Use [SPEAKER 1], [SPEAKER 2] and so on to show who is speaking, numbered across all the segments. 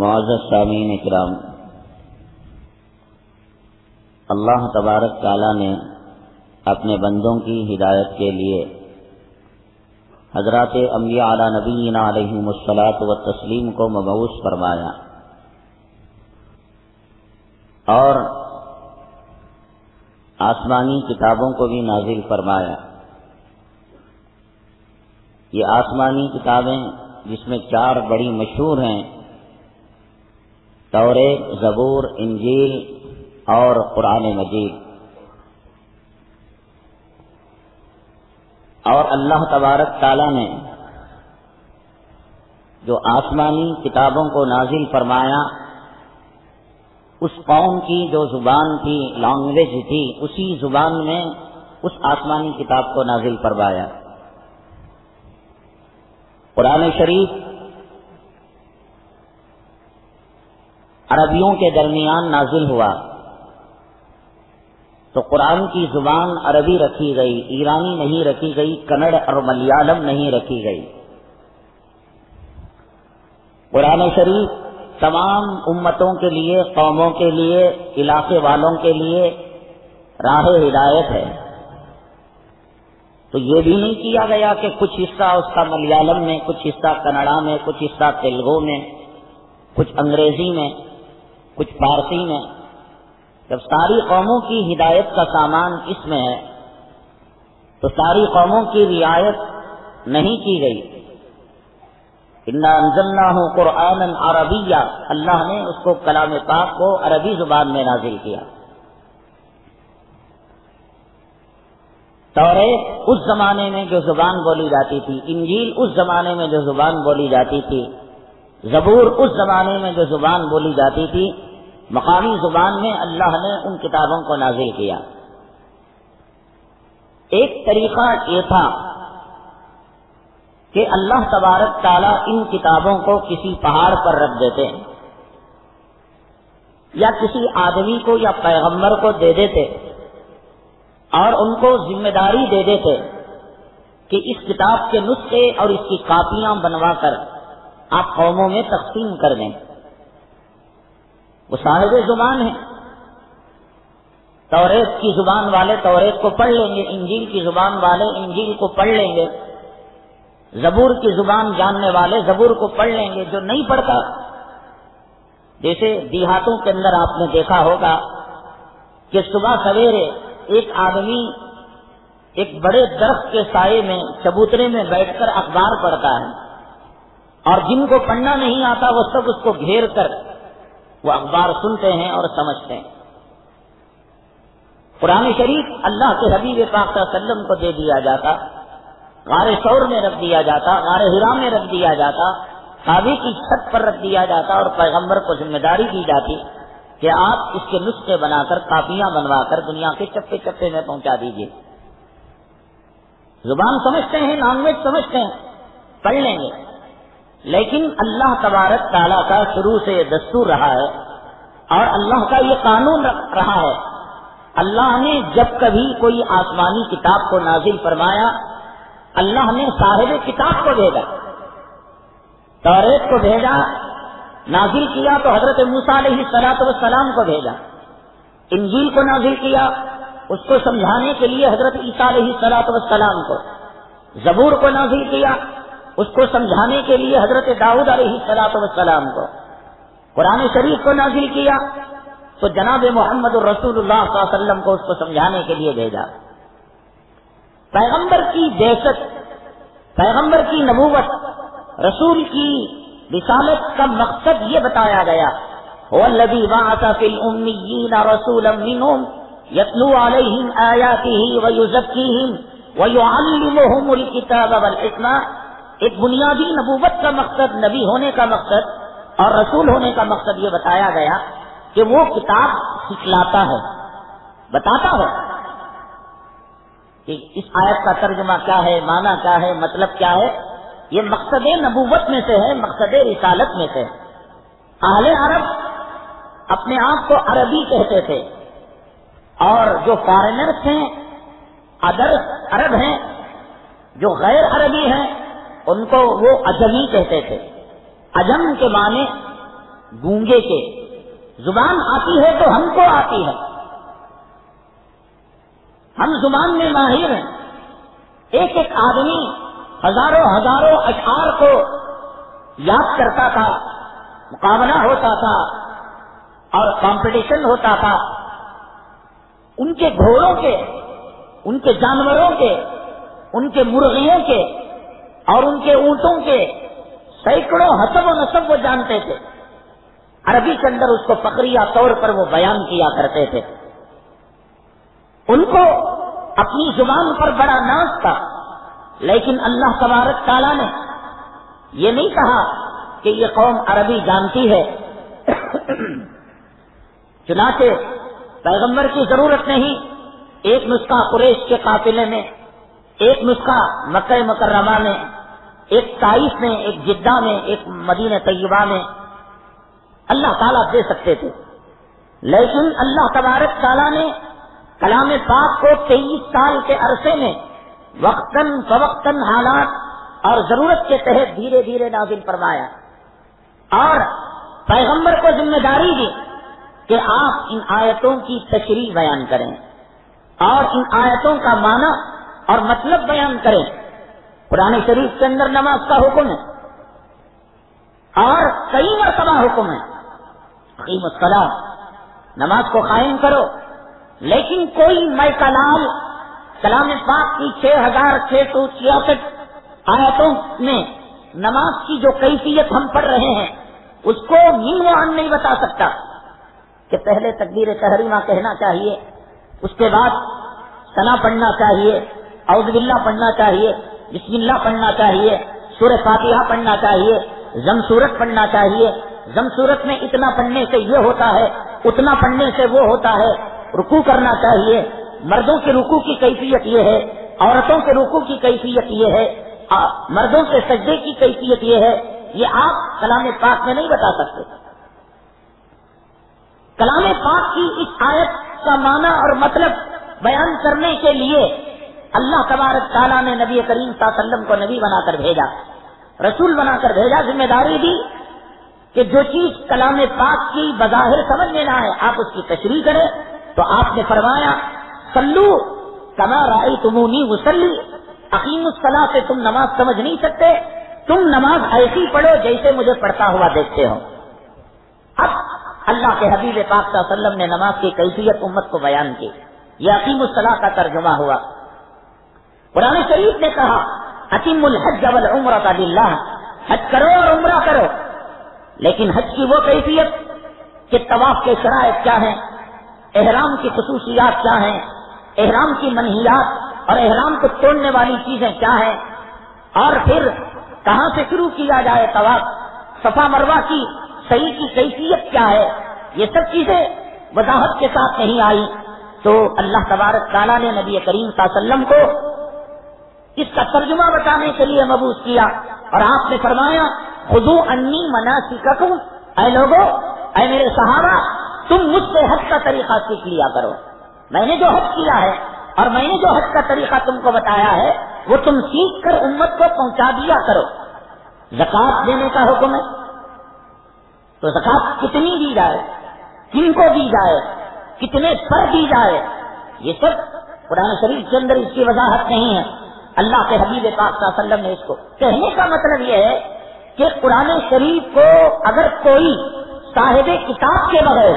[SPEAKER 1] मुआज़ सामीन इकराम। अल्लाह तबारक ताला ने अपने बंदों की हिदायत के लिए हज़रत अम्बिया आला नबीना अलैहिमुस्सलात व तस्लीम को मबूस फरमाया और आसमानी किताबों को भी नाजिल फरमाया। ये आसमानी किताबें, जिसमें चार बड़ी मशहूर हैं तौरे, जबूर, इंजील और कुरान मजीद। और अल्लाह तबारक ताला ने जो आसमानी किताबों को नाजिल फरमाया, उस कौम की जो ज़ुबान थी लैंग्वेज थी, उसी ज़ुबान में उस आसमानी किताब को नाजिल फरमाया। कुरान शरीफ अरबियों के दरमियान नाजिल हुआ। तो कुरान की ज़ुबान अरबी रखी गई, ईरानी नहीं रखी गई, कन्नड़ और मलयालम नहीं रखी गई। कुरान शरीफ तमाम उम्मतों के लिए, कौमों के लिए, इलाके वालों के लिए राह हिदायत है। तो ये भी नहीं किया गया कि कुछ हिस्सा उसका मलयालम में, कुछ हिस्सा कन्नड़ा में, कुछ हिस्सा तेलुगु में, कुछ अंग्रेज़ी में। कुछ फारसी में। जब सारी कौमों की हिदायत का सामान इसमें है तो सारी कौमों की रियायत नहीं की गई। इन्ना कुरान अरबिया, अल्लाह ने उसको कलाम पाक को अरबी ज़ुबान में नाजिल किया। तौरे उस जमाने में जो ज़ुबान बोली जाती थी, इंजील उस जमाने में जो ज़ुबान बोली जाती थी जबूर उस जमाने में जो ज़ुबान बोली जाती थी, मकामी ज़ुबान में अल्लाह ने उन किताबों को नाजिल किया। एक तरीका ये था कि अल्लाह तबारक ताला इन किताबों को किसी पहाड़ पर रख देते, या किसी आदमी को या पैगंबर को दे देते, और उनको ज़िम्मेदारी दे देते कि इस किताब के नुस्खे और इसकी कापियाँ बनवाकर आप कौमों में तकसीम कर दें। वो साहिब ज़ुबान है। तौरेत की ज़ुबान वाले तौरेत को पढ़ लेंगे, इंजील की ज़ुबान वाले इंजील को पढ़ लेंगे। जबूर की ज़ुबान जानने वाले जबूर को पढ़ लेंगे, जो नहीं पढ़ता। जैसे देहातों के अंदर आपने देखा होगा कि सुबह सवेरे एक आदमी एक बड़े दरख्त के साये में, चबूतरे में बैठकर अखबार पढ़ता है। और जिनको पढ़ना नहीं आता, वो सब उसको घेर कर वो अखबार सुनते हैं और समझते हैं। पुरानी शरीफ अल्लाह के हबीब पाक सल्लम को दे दिया जाता गारे शौर में रख दिया जाता गारे हिरा में रख दिया जाता काबे की छत पर रख दिया जाता और पैगंबर को ज़िम्मेदारी दी जाती कि आप इसके नुस्खे बनाकर, कापियाँ बनवाकर दुनिया के चप्पे चप्पे में पहुँचा दीजिए। ज़ुबान समझते हैं लैंग्वेज समझते हैं, पढ़ लेंगे। लेकिन अल्लाह तबारक ताला का शुरू से दस्तूर रहा है और अल्लाह का ये कानून रहा है। अल्लाह ने जब कभी कोई आसमानी किताब को नाजिल फरमाया, अल्लाह ने साहिब किताब को भेजा। तौरेत को भेजा, नाजिल किया तो हज़रत मूसा सलात सलाम को भेजा। इंजील को नाजिल किया, उसको समझाने के लिए हज़रत ईसा सलात सलाम को। जबूर को नाजिल किया उसको समझाने के लिए हज़रत दाऊद सलाम को कुरान शरीफ को नाजिल किया तो जनाब मोहम्मद रसूलुल्लाह वसल्लम को उसको समझाने के लिए भेजा। पैगंबर की दहशत, पैगंबर की नबूवत, रसूल की रिसालत का मकसद ये बताया गया वल्लदी एक बुनियादी नबूवत का मकसद, नबी होने का मकसद और रसूल होने का मकसद ये बताया गया कि वो किताब सिखलाता है। बताता है कि इस आयत का तर्जमा क्या है, माना क्या है मतलब क्या है। ये मकसद नबूवत में से है, मकसद रिसालत में से। आहले अरब अपने आप को अरबी कहते थे और जो फॉरेनर्स हैं अदर अरब हैं, जो गैर अरबी हैं उनको वो अजमी कहते थे। अजम के माने गूँगे के। ज़ुबान आती है तो हमको आती है। हम ज़ुबान में माहिर हैं। एक एक आदमी हज़ारों हज़ारों अशार को याद करता था, मुकाबला होता था और कंपटीशन होता था। उनके घोड़ों के, उनके जानवरों के, उनके मुर्गियों के और उनके ऊंटों के सैकड़ों हसब नसब वो जानते थे। अरबी के अंदर उसको फकरिया तौर पर वो बयान किया करते थे। उनको अपनी ज़ुबान पर बड़ा नाज था, लेकिन अल्लाह तबारक ताला ने ये नहीं कहा कि ये कौम अरबी जानती है। चुनाचे पैगंबर की ज़रूरत नहीं, एक नुस्खा कुरेश के काफिले में, एक नुस्खा मक् मुकर्रमा में एक ताइफ में, एक जिद्दा में, एक मदीन तय्यबा में अल्लाह ताला दे सकते थे। लेकिन अल्लाह तबारक ताला ने कलाम पाक को तेईस साल के अरसे में वक्तन फवक्तन हालात और ज़रूरत के तहत धीरे धीरे नाजिल फरमाया। और पैगंबर को ज़िम्मेदारी दी कि आप इन आयतों की तशरी बयान करें और इन आयतों का माना और मतलब बयान करें। पुराने शरीफ के अंदर नमाज़ का हुक्म है। और कई मरतबा हुक्म है। कीमत नमाज़ को कायम करो। लेकिन कोई मैं कलाम कलाम पाक की छह हज़ार छह सौ छियासठ आयतों में नमाज़ की जो कैफियत हम पढ़ रहे हैं, उसको मीनवान नहीं बता सकता कि पहले तकबीर तहरीमा कहना चाहिए, उसके बाद सना पढ़ना चाहिए औजबिल्ला पढ़ना चाहिए। बिस्मिल्ला पढ़ना चाहिए सूर्य फातिहा पढ़ना चाहिए जमसूरत पढ़ना चाहिए। जमसूरत में इतना पढ़ने से ये होता है उतना पढ़ने से वो होता है। रुकू करना चाहिए। मर्दों के रुकू की कैफियत ये है औरतों के रुकू की कैफियत ये है आ, मर्दों के सज्जे की कैफियत ये है। ये आप कलाम पाक में नहीं बता सकते। कलाम पाक की इस आयत का माना और मतलब बयान करने के लिए अल्लाह तबारक ताला ने नबी करीम वसल्लम को नबी बनाकर भेजा। रसूल बनाकर भेजा, ज़िम्मेदारी दी कि जो चीज़ कलाम पाक की बजाहिर समझ में ना आए, आप उसकी तशरी करें। तो आपने फरमाया, सल्लू कमा राई तुमूनी मुसल्ली। अकीम सलाह से तुम नमाज़ समझ नहीं सकते। तुम नमाज़ ऐसी पढ़ो जैसे मुझे पढ़ता हुआ देखते हो। अब अल्लाह के हबीब पाक ने नमाज़ की कैफियत उम्मत को बयान की। यह अकीमुसला का तर्जुमा हुआ। पुराने शरीफ ने कहा अकीमुल हज अवल उम्र का हज करो और उम्र करो। लेकिन हज की वो कैफियत कि तवाफ के शराय क्या है, एहराम की खसूसियात क्या है, एहराम की मनहियात और एहराम को तोड़ने वाली चीज़ें क्या है, और फिर कहाँ से शुरू किया जाए तवाफ, सफ़ा मरवा की, सही की कैफियत क्या है, ये सब चीज़ें वजाहत के साथ नहीं आई। तो अल्लाह तबारक ताला ने नबी करीम वसल्लम को इसका तर्जुमा बताने के लिए मबूस किया? और आपने फरमाया, खुदू अन्नी मना सिकू ऐ लोगो, ऐ मेरे सहारा तुम मुझसे हज का तरीका सीख लिया करो। मैंने जो हज किया है, और मैंने जो हज का तरीका तुमको बताया है, वो तुम सीख कर उम्मत को पहुँचा दिया करो। जक़ात देने का हुक्म है। तो जक़ात कितनी दी जाए? किनको दी जाए? कितने पर दी जाए? ये सब पुराने शरीफ के अंदर इसकी वजाहत नहीं है। अल्लाह के हबीब पाक वसल्लम ने इसको। कहने का मतलब यह है कि कुरान शरीफ को अगर कोई साहिब किताब के बगैर,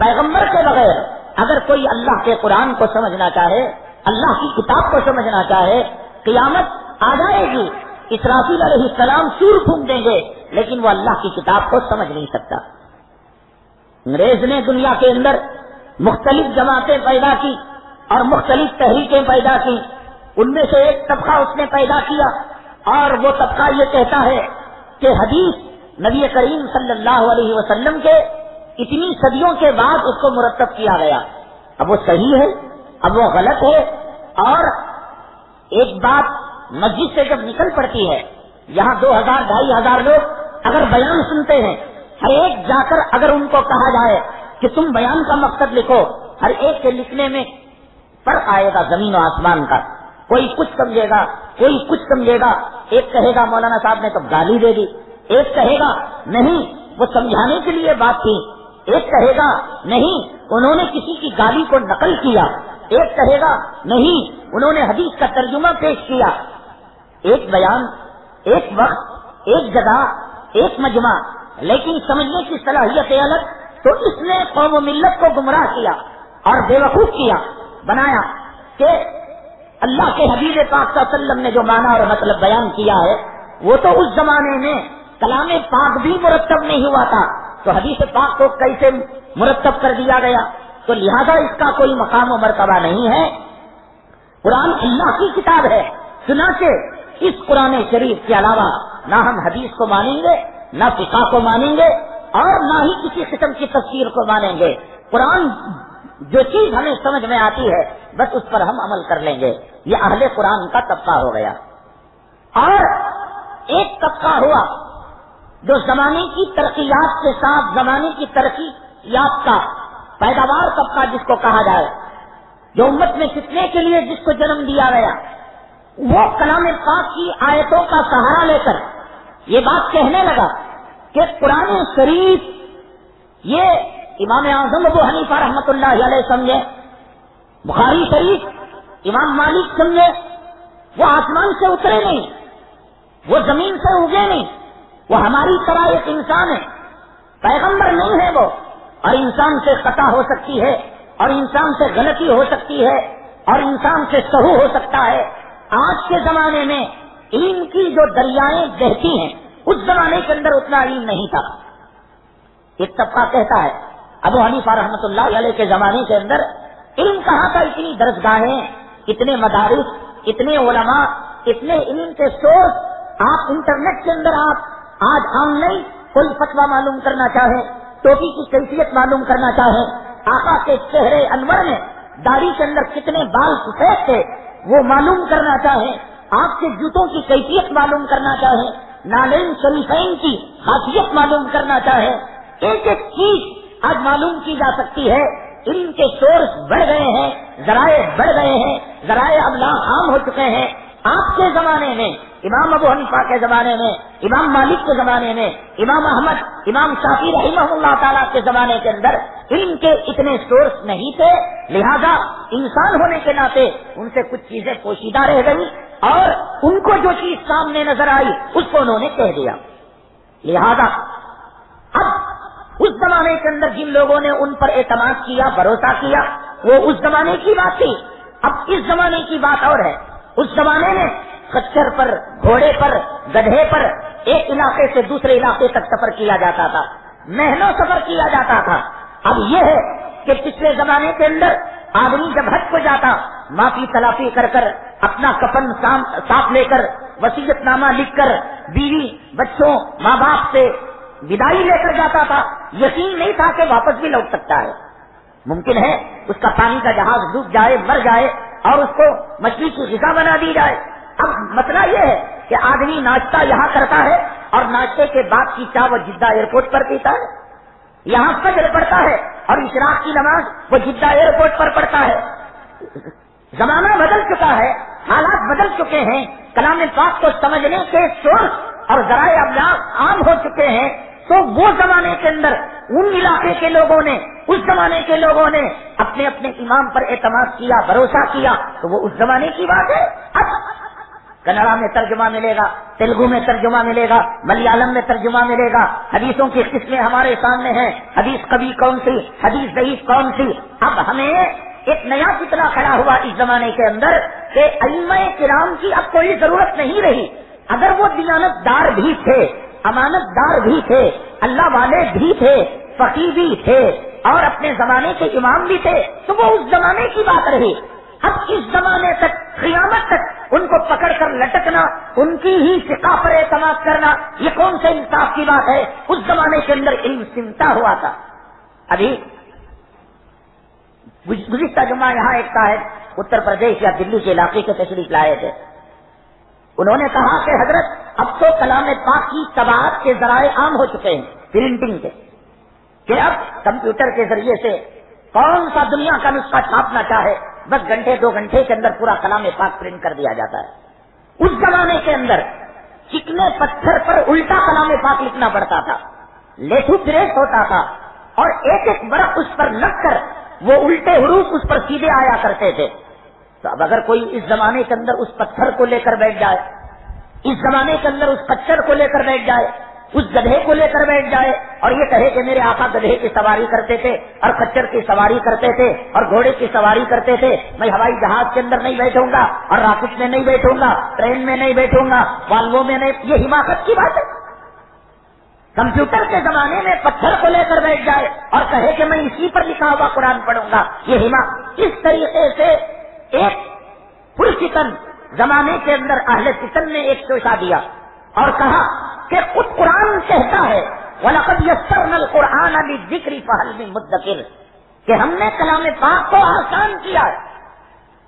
[SPEAKER 1] पैगंबर के बगैर अगर कोई अल्लाह के कुरान को समझना चाहे, अल्लाह की किताब को समझना चाहे, कियामत आ जाएगी, इसराफील सलाम सूर फूक देंगे, लेकिन वो अल्लाह की किताब को समझ नहीं सकता। अंग्रेज़ ने दुनिया के अंदर मुख्तलिफ़ जमातें पैदा की और मुख्तलिफ़ तहरीकें पैदा की। उनमें से एक तबका उसने पैदा किया। और वो तबका ये कहता है कि हदीस नबी करीम सल्लल्लाहु अलैहि वसल्लम के इतनी सदियों के बाद उसको मुरतब किया गया। अब वो सही है, अब वो गलत है, और एक बात मस्जिद से जब निकल पड़ती है, यहाँ दो हज़ार, ढाई हज़ार लोग अगर बयान सुनते हैं, हर एक जाकर अगर उनको कहा जाए कि तुम बयान का मकसद लिखो, हर एक के लिखने में फ़र्क आएगा ज़मीन और आसमान का। कोई कुछ समझेगा, कोई कुछ समझेगा। एक कहेगा, मौलाना साहब ने तो गाली दे दी। एक कहेगा, नहीं, वो समझाने के लिए बात थी। एक कहेगा, नहीं, उन्होंने किसी की गाली को नकल किया। एक कहेगा, नहीं, उन्होंने हदीस का तर्जुमा पेश किया। एक बयान, एक वक्त, एक जगह, एक मजमा। लेकिन समझने की सलाहियत अलग तो इसने कौम मिल्लत को गुमराह किया और बेवकूफ़ किया, बनाया कि अल्लाह के हबीब पाक सल्लम ने जो माना और मतलब बयान किया है, वो तो उस जमाने में कलाम पाक भी मुरतब नहीं हुआ था। तो हदीस पाक को कैसे मुरतब कर दिया गया? तो लिहाजा इसका कोई मकाम और मरतबा नहीं है। कुरान अल्लाह की किताब है। सुना के इस कुरान शरीफ के अलावा ना हम हदीस को मानेंगे, न फिका को मानेंगे और न ही किसी किस्म की तस्वीर को मानेंगे। कुरान जो चीज़ हमें समझ में आती है, बस उस पर हम अमल कर लेंगे। ये अहले कुरान का तबका हो गया। और एक तबका हुआ जो जमाने की तरक्यात के साथ, जमाने की तरक्यात का पैदावार तबका जिसको कहा जाए, जो उम्मत में कितने के लिए जिसको जन्म दिया गया, वो कलाम पाक की आयतों का सहारा लेकर ये बात कहने लगा कि कुरान शरीफ, ये इमाम आज़म अबू हनीफा रहमत समझे, बुखारी शरीफ इमाम मालिक समझे, वो आसमान से उतरे नहीं, वो ज़मीन से उगे नहीं, वो हमारी तरह एक इंसान है, पैगंबर नहीं है वो, और इंसान से कता हो सकती है, और इंसान से गलती हो सकती है, और इंसान से सहू हो सकता है। आज के जमाने में इनकी जो दरियाएँ बहती हैं, उस जमाने के अंदर उतना इल्म नहीं था। एक तबका कहता है, अबू हनीफा रहमत के जमाने के अंदर इल्म कहाँ था इतनी दरसगाहें इतने मदारिस इतने ओलमा इतने इल्म के सोर्स आप इंटरनेट के अंदर आप आज ऑनलाइन कोई फतवा मालूम करना चाहे, टोपी की कैफियत मालूम करना चाहे, आका के चेहरे अनवर में, दाढ़ी के अंदर कितने बाल सफ़ेद थे, वो मालूम करना चाहे, आपके जूतों की कैफियत मालूम करना चाहे नालेन शरीफैन की खासियत मालूम करना चाहे एक एक चीज़ आज मालूम की जा सकती है। इनके सोर्स बढ़ गए हैं, जराए बढ़ गए हैं, जराए अब आम हो चुके हैं। आपके जमाने में, इमाम अबू हनीफा के जमाने में, इमाम मालिक के जमाने में, इमाम अहमद, इमाम शाफी रही ताला के जमाने के अंदर इनके इतने सोर्स नहीं थे। लिहाजा इंसान होने के नाते उनसे कुछ चीज़ें पोशीदा रह गई और उनको जो चीज़ सामने नज़र आई, उसको उन्होंने कह दिया। लिहाजा अब उस जमाने के अंदर जिन लोगों ने उन पर एतमाद किया, भरोसा किया, वो उस जमाने की बात थी। अब इस जमाने की बात और है। उस जमाने में खच्चर पर, घोड़े पर गधे पर, एक इलाके से दूसरे इलाके तक सफ़र किया जाता था। महीनों सफ़र किया जाता था। अब यह है कि पिछले जमाने के अंदर आदमी जब हज को जाता, माफ़ी तलाफी कर कर, अपना कपन साफ़ लेकर, वसीयतनामा लिखकर, बीवी, बच्चों, माँ बाप से विदाई लेकर जाता था। यकीन नहीं था कि वापस भी लौट सकता है। मुमकिन है उसका पानी का जहाज़ डूब जाए, मर जाए और उसको मछली की गिजा बना दी जाए। अब मसला ये है कि आदमी नाश्ता यहाँ करता है और नाश्ते के बाद की चाह वो जिद्दा एयरपोर्ट पर पीता है। यहाँ फजर पड़ता है और इशराक की नमाज़ वो जिद्दा एयरपोर्ट पर पड़ता है। जमाना बदल चुका है, हालात बदल चुके हैं। कलाम पाक को समझने के सोर्स और जराए अभ्यास आम हो चुके हैं। तो वो जमाने के अंदर उन इलाके के लोगों ने, उस जमाने के लोगों ने अपने अपने इमाम पर एतमाद किया, भरोसा किया तो वो उस जमाने की बात है। अब कन्नड़ा में तर्जुमा मिलेगा, तेलुगु में तर्जुमा मिलेगा, मलयालम में तर्जुमा मिलेगा, हदीसों की किस्में हमारे सामने हैं, हदीस कभी कौन सी, हदीस दईफ कौन सी? अब हमें एक नया कितना खड़ा हुआ इस जमाने के अंदर कि अइमय किराम की अब कोई ज़रूरत नहीं रही। अगर वो दियानतदार भी थे अमानतदार भी थे, अल्लाह वाले भी थे, फकीर भी थे, और अपने जमाने के इमाम भी थे। तो वो उस जमाने की बात रही। अब इस जमाने तक, क्यामत तक उनको पकड़कर लटकना, उनकी ही शिका पर एतमाद करना, ये कौन से इंसाफ की बात है? उस जमाने के अंदर इल्म सिमटा हुआ था। अभी, गुजश्ता जुम्मा यहाँ एक साहब उत्तर प्रदेश या दिल्ली के इलाके के तशरीफ़ लाए थे। उन्होंने कहा कि हज़रत अब तो कलाम पाक की तबाहत के जराए आम हो चुके हैं प्रिंटिंग के। कि अब कंप्यूटर के ज़रिए से कौन सा दुनिया का नुस्खा छापना चाहे, बस घंटे, दो घंटे के अंदर पूरा कलाम पाक प्रिंट कर दिया जाता है। उस जमाने के अंदर चिकने पत्थर पर उल्टा कलाम पाक लिखना पड़ता था लेठू प्रेस होता था, और एक एक बर्फ़ उस पर लग कर वो उल्टे हरूफ उस पर सीधे आया करते थे। तो अब अगर कोई इस जमाने के अंदर उस पत्थर को लेकर बैठ जाए इस जमाने के अंदर उस कच्चर को लेकर बैठ जाए, उस गधे को लेकर बैठ जाए, और ये कहे कि मेरे आका गधे की सवारी करते थे, और खच्चर की सवारी करते थे, और घोड़े की सवारी करते थे, मैं हवाई जहाज़ के अंदर नहीं बैठूँगा, और राकेट में नहीं बैठूँगा, ट्रेन में नहीं बैठूँगा, वाल्वो में नहीं, ये हिमाकत की बात है। कंप्यूटर के जमाने में पत्थर को लेकर बैठ जाए, और कहे कि मैं इसी पर लिखा हुआ कुरान पढ़ूँगा, ये हिमा इस तरीके से एक पुरचितन जमाने के अंदर अहले चितन ने एक चोषा दिया और कहा कि खुद कुरान कहता है, वलकद यस्सरनल कुरान अली जिक्री पहल में मुद्दकिर कि हमने कलाम पाक को आसान किया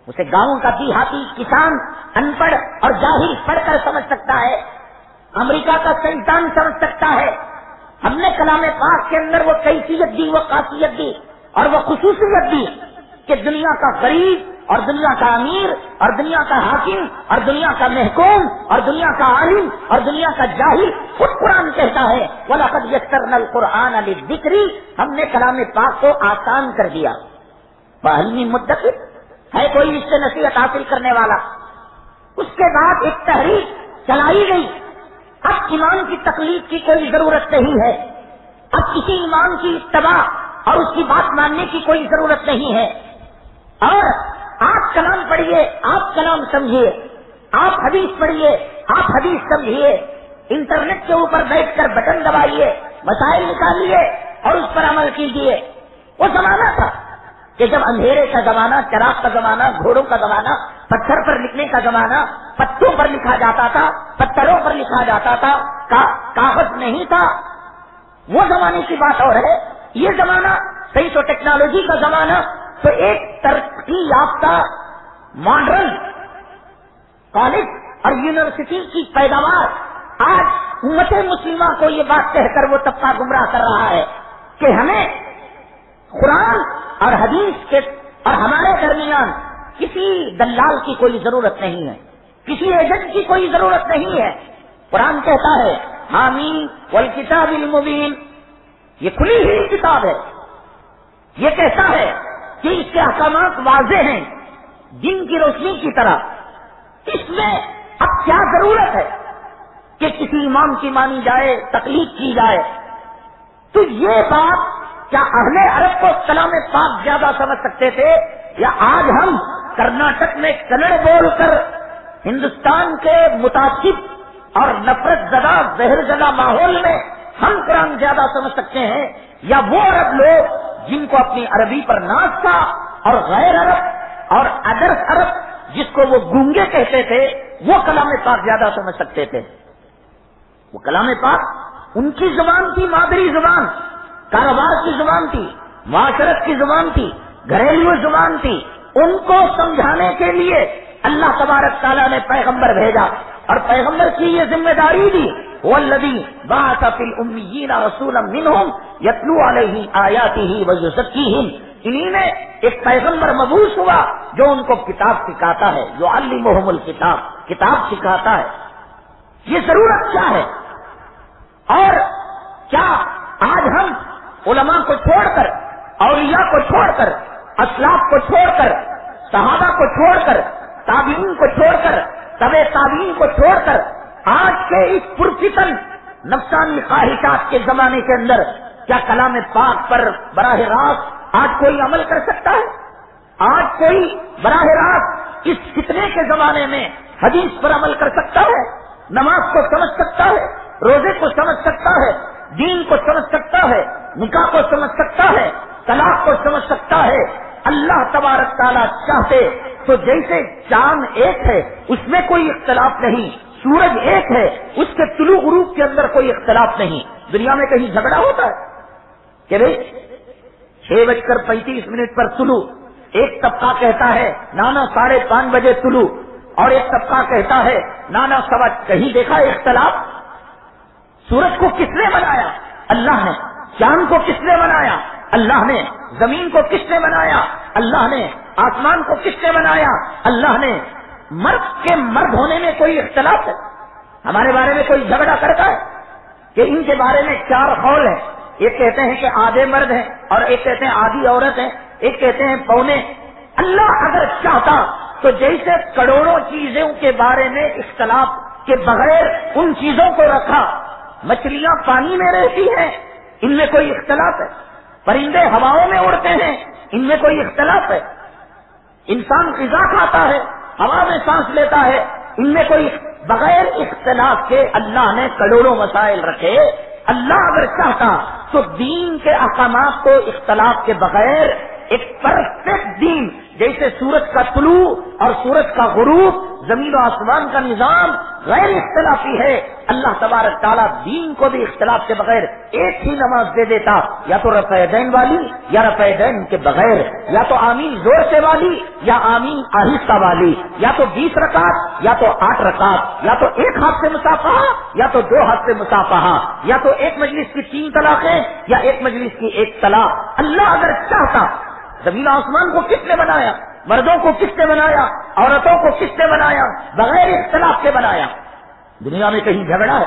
[SPEAKER 1] उसे गाँव का देहाती किसान, अनपढ़ और ज़ाहिर पढ़कर समझ सकता है, अमेरिका का संतान समझ सकता है। हमने कलाम पाक के अंदर वो कैफियत दी, वो काफियत दी और वो खसूसियत दी। कि दुनिया का गरीब और दुनिया का अमीर और दुनिया का हाकिम और दुनिया का महकूम और दुनिया का आलिम और दुनिया का ज़ाहिर खुद कुरान कहता है यस्तरनल कुरान अली दिक्री हमने कलाम पाक को आसान कर दिया। पहलवी मुद्दत है कोई इससे नसीहत हासिल करने वाला। उसके बाद एक तहरीक चलाई गई। अब ईमान की तकलीफ़ की कोई ज़रूरत नहीं है। अब किसी ईमान की तबाह और उसकी बात मानने की कोई ज़रूरत नहीं है। और आप कलाम पढ़िए आप कलाम समझिए आप हदीस पढ़िए आप हदीस समझिए। इंटरनेट के ऊपर बैठकर बटन दबाइए मसाइल निकालिए और उस पर अमल कीजिए। वो जमाना था कि जब अंधेरे का जमाना चराग का जमाना घोड़ों का जमाना पत्थर पर लिखने का जमाना पत्तों पर लिखा जाता था पत्थरों पर लिखा जाता था का, कागज़ नहीं था। वो जमाने की बात और है। ये जमाना सही तो टेक्नोलॉजी का जमाना तो एक तरक्की याफ्ता मॉडर्न कॉलेज और यूनिवर्सिटी की पैदावार। आज उम्मत मुस्लिमा को ये बात कहकर वो तबका गुमराह कर रहा है कि हमें कुरान और हदीस के और हमारे दरमियान किसी दलाल की कोई ज़रूरत नहीं है, किसी एजेंट की कोई ज़रूरत नहीं है। कुरान कहता है, हामी वल किताब मुबीन। ये खुली हुई किताब है। ये कहता है कि इसके अहकाम वाजे हैं, दिन की रोशनी की तरह। इसमें अब क्या ज़रूरत है कि किसी इमाम की मानी जाए, तकलीफ़ की जाए? तो ये बात क्या अहले अरब को कलाम पाक ज़्यादा समझ सकते थे? या आज हम कर्नाटक में कन्नड़ बोलकर हिंदुस्तान के मुतासिब और नफरत जदा, जहर जदा माहौल में हम कुरान ज़्यादा समझ सकते हैं? या वो अरब लोग जिनको अपनी अरबी पर नाज था और गैर अरब और अदर अरब, जिसको वो गूँगे कहते थे, वो कलाम पाक ज़्यादा समझ सकते थे। वो कलाम पाक उनकी ज़ुबान थी, मादरी ज़ुबान, कारोबार की ज़ुबान थी, माशरत की ज़ुबान थी, घरेलू ज़ुबान थी। उनको समझाने के लिए अल्लाह तबारक ताला ने पैगंबर भेजा और पैगंबर की ये ज़िम्मेदारी दी रसूल यतलू ही इन्हीं में एक पैगंबर मबूस हुआ जो उनको किताब सिखाता है जो अली मोहम्मल किताब किताब सिखाता है ये ज़रूरत क्या है और क्या आज हम उलमा को छोड़कर औलिया को छोड़कर असलाफ को छोड़कर सहाबा को छोड़कर ताबीन को छोड़कर तबे ताबीन को छोड़कर आज के इस पुरफितन नफसानी ख्वाहिशात के जमाने के अंदर क्या कलाम पाक पर बराह रास्त आज कोई अमल कर सकता है? आज कोई बराह रास्त इस कितने के जमाने में हदीस पर अमल कर सकता है? नमाज़ को समझ सकता है? रोज़े को समझ सकता है? दीन को समझ सकता है? निकाह को समझ सकता है? तलाक को समझ सकता है? अल्लाह तबारक ताला चाहते तो जैसे चाँद एक है, उसमें कोई इख्तलाफ नहीं। सूरज एक है, उसके तुलु ग्रूप के अंदर कोई इख्तलाफ नहीं। दुनिया में कहीं झगड़ा होता है? कि भाई? छह बजकर पैंतीस मिनट पर तुलु। एक तबका कहता है, नाना साढ़े पाँच बजे तुलु। और एक तबका कहता है, नाना सवा कहीं देखा इख्तलाफ? सूरज को किसने बनाया? अल्लाह ने। चाँद को किसने बनाया? अल्लाह ने। ज़मीन को किसने बनाया? अल्लाह ने। आसमान को किसने बनाया? अल्लाह ने। मर्द के मर्द होने में कोई इख्तलाफ है? हमारे बारे में कोई झगड़ा करता है? कि इनके बारे में चार हॉल है। एक कहते हैं कि आधे मर्द हैं और एक कहते हैं आधी औरत है। एक कहते हैं पौने। अल्लाह अगर चाहता तो जैसे करोड़ों चीज़ों के बारे में इख्तलाफ के बगैर उन चीज़ों को रखा। मछलियाँ पानी में रहती हैं। इनमें कोई इख्तलाफ है? परिंदे हवाओं में उड़ते हैं। इनमें कोई इख्तलाफ है? इंसान गजा खाता है। हवा में सांस लेता है। इनमें कोई बगैर इख्तलाफ के अल्लाह ने करोड़ों मसाइल रखे। अल्लाह अगर चाहता तो दीन के अहकाम को इख्तलाफ के बगैर एक परफेक्ट दीन, जैसे सूरज का तुलू और सूरज का गुरूब ज़मीन और आसमान का निज़ाम गैर इख्तलाफी है। अल्लाह तबारक ताला दीन को भी इख्तलाफ के बगैर एक ही नमाज़ दे देता। या तो रफैदैन वाली, या रफैदैन के बगैर। या तो आमीन ज़ोर से वाली, या आमीन आहिस्ता वाली। या तो बीस रकात, या तो आठ रकात। या तो एक हाथ से मुसाफा, या तो दो हाथ से मुसाफा। या तो एक मजलिस की तीन तलाकें या एक मजलिस की एक तलाक। अल्लाह अगर चाहता, ज़मीन आसमान को किसने बनाया? मर्दों को किसने बनाया? औरतों को किसने बनाया? बगैर इख्तलाफ के बनाया। दुनिया में कहीं झगड़ा है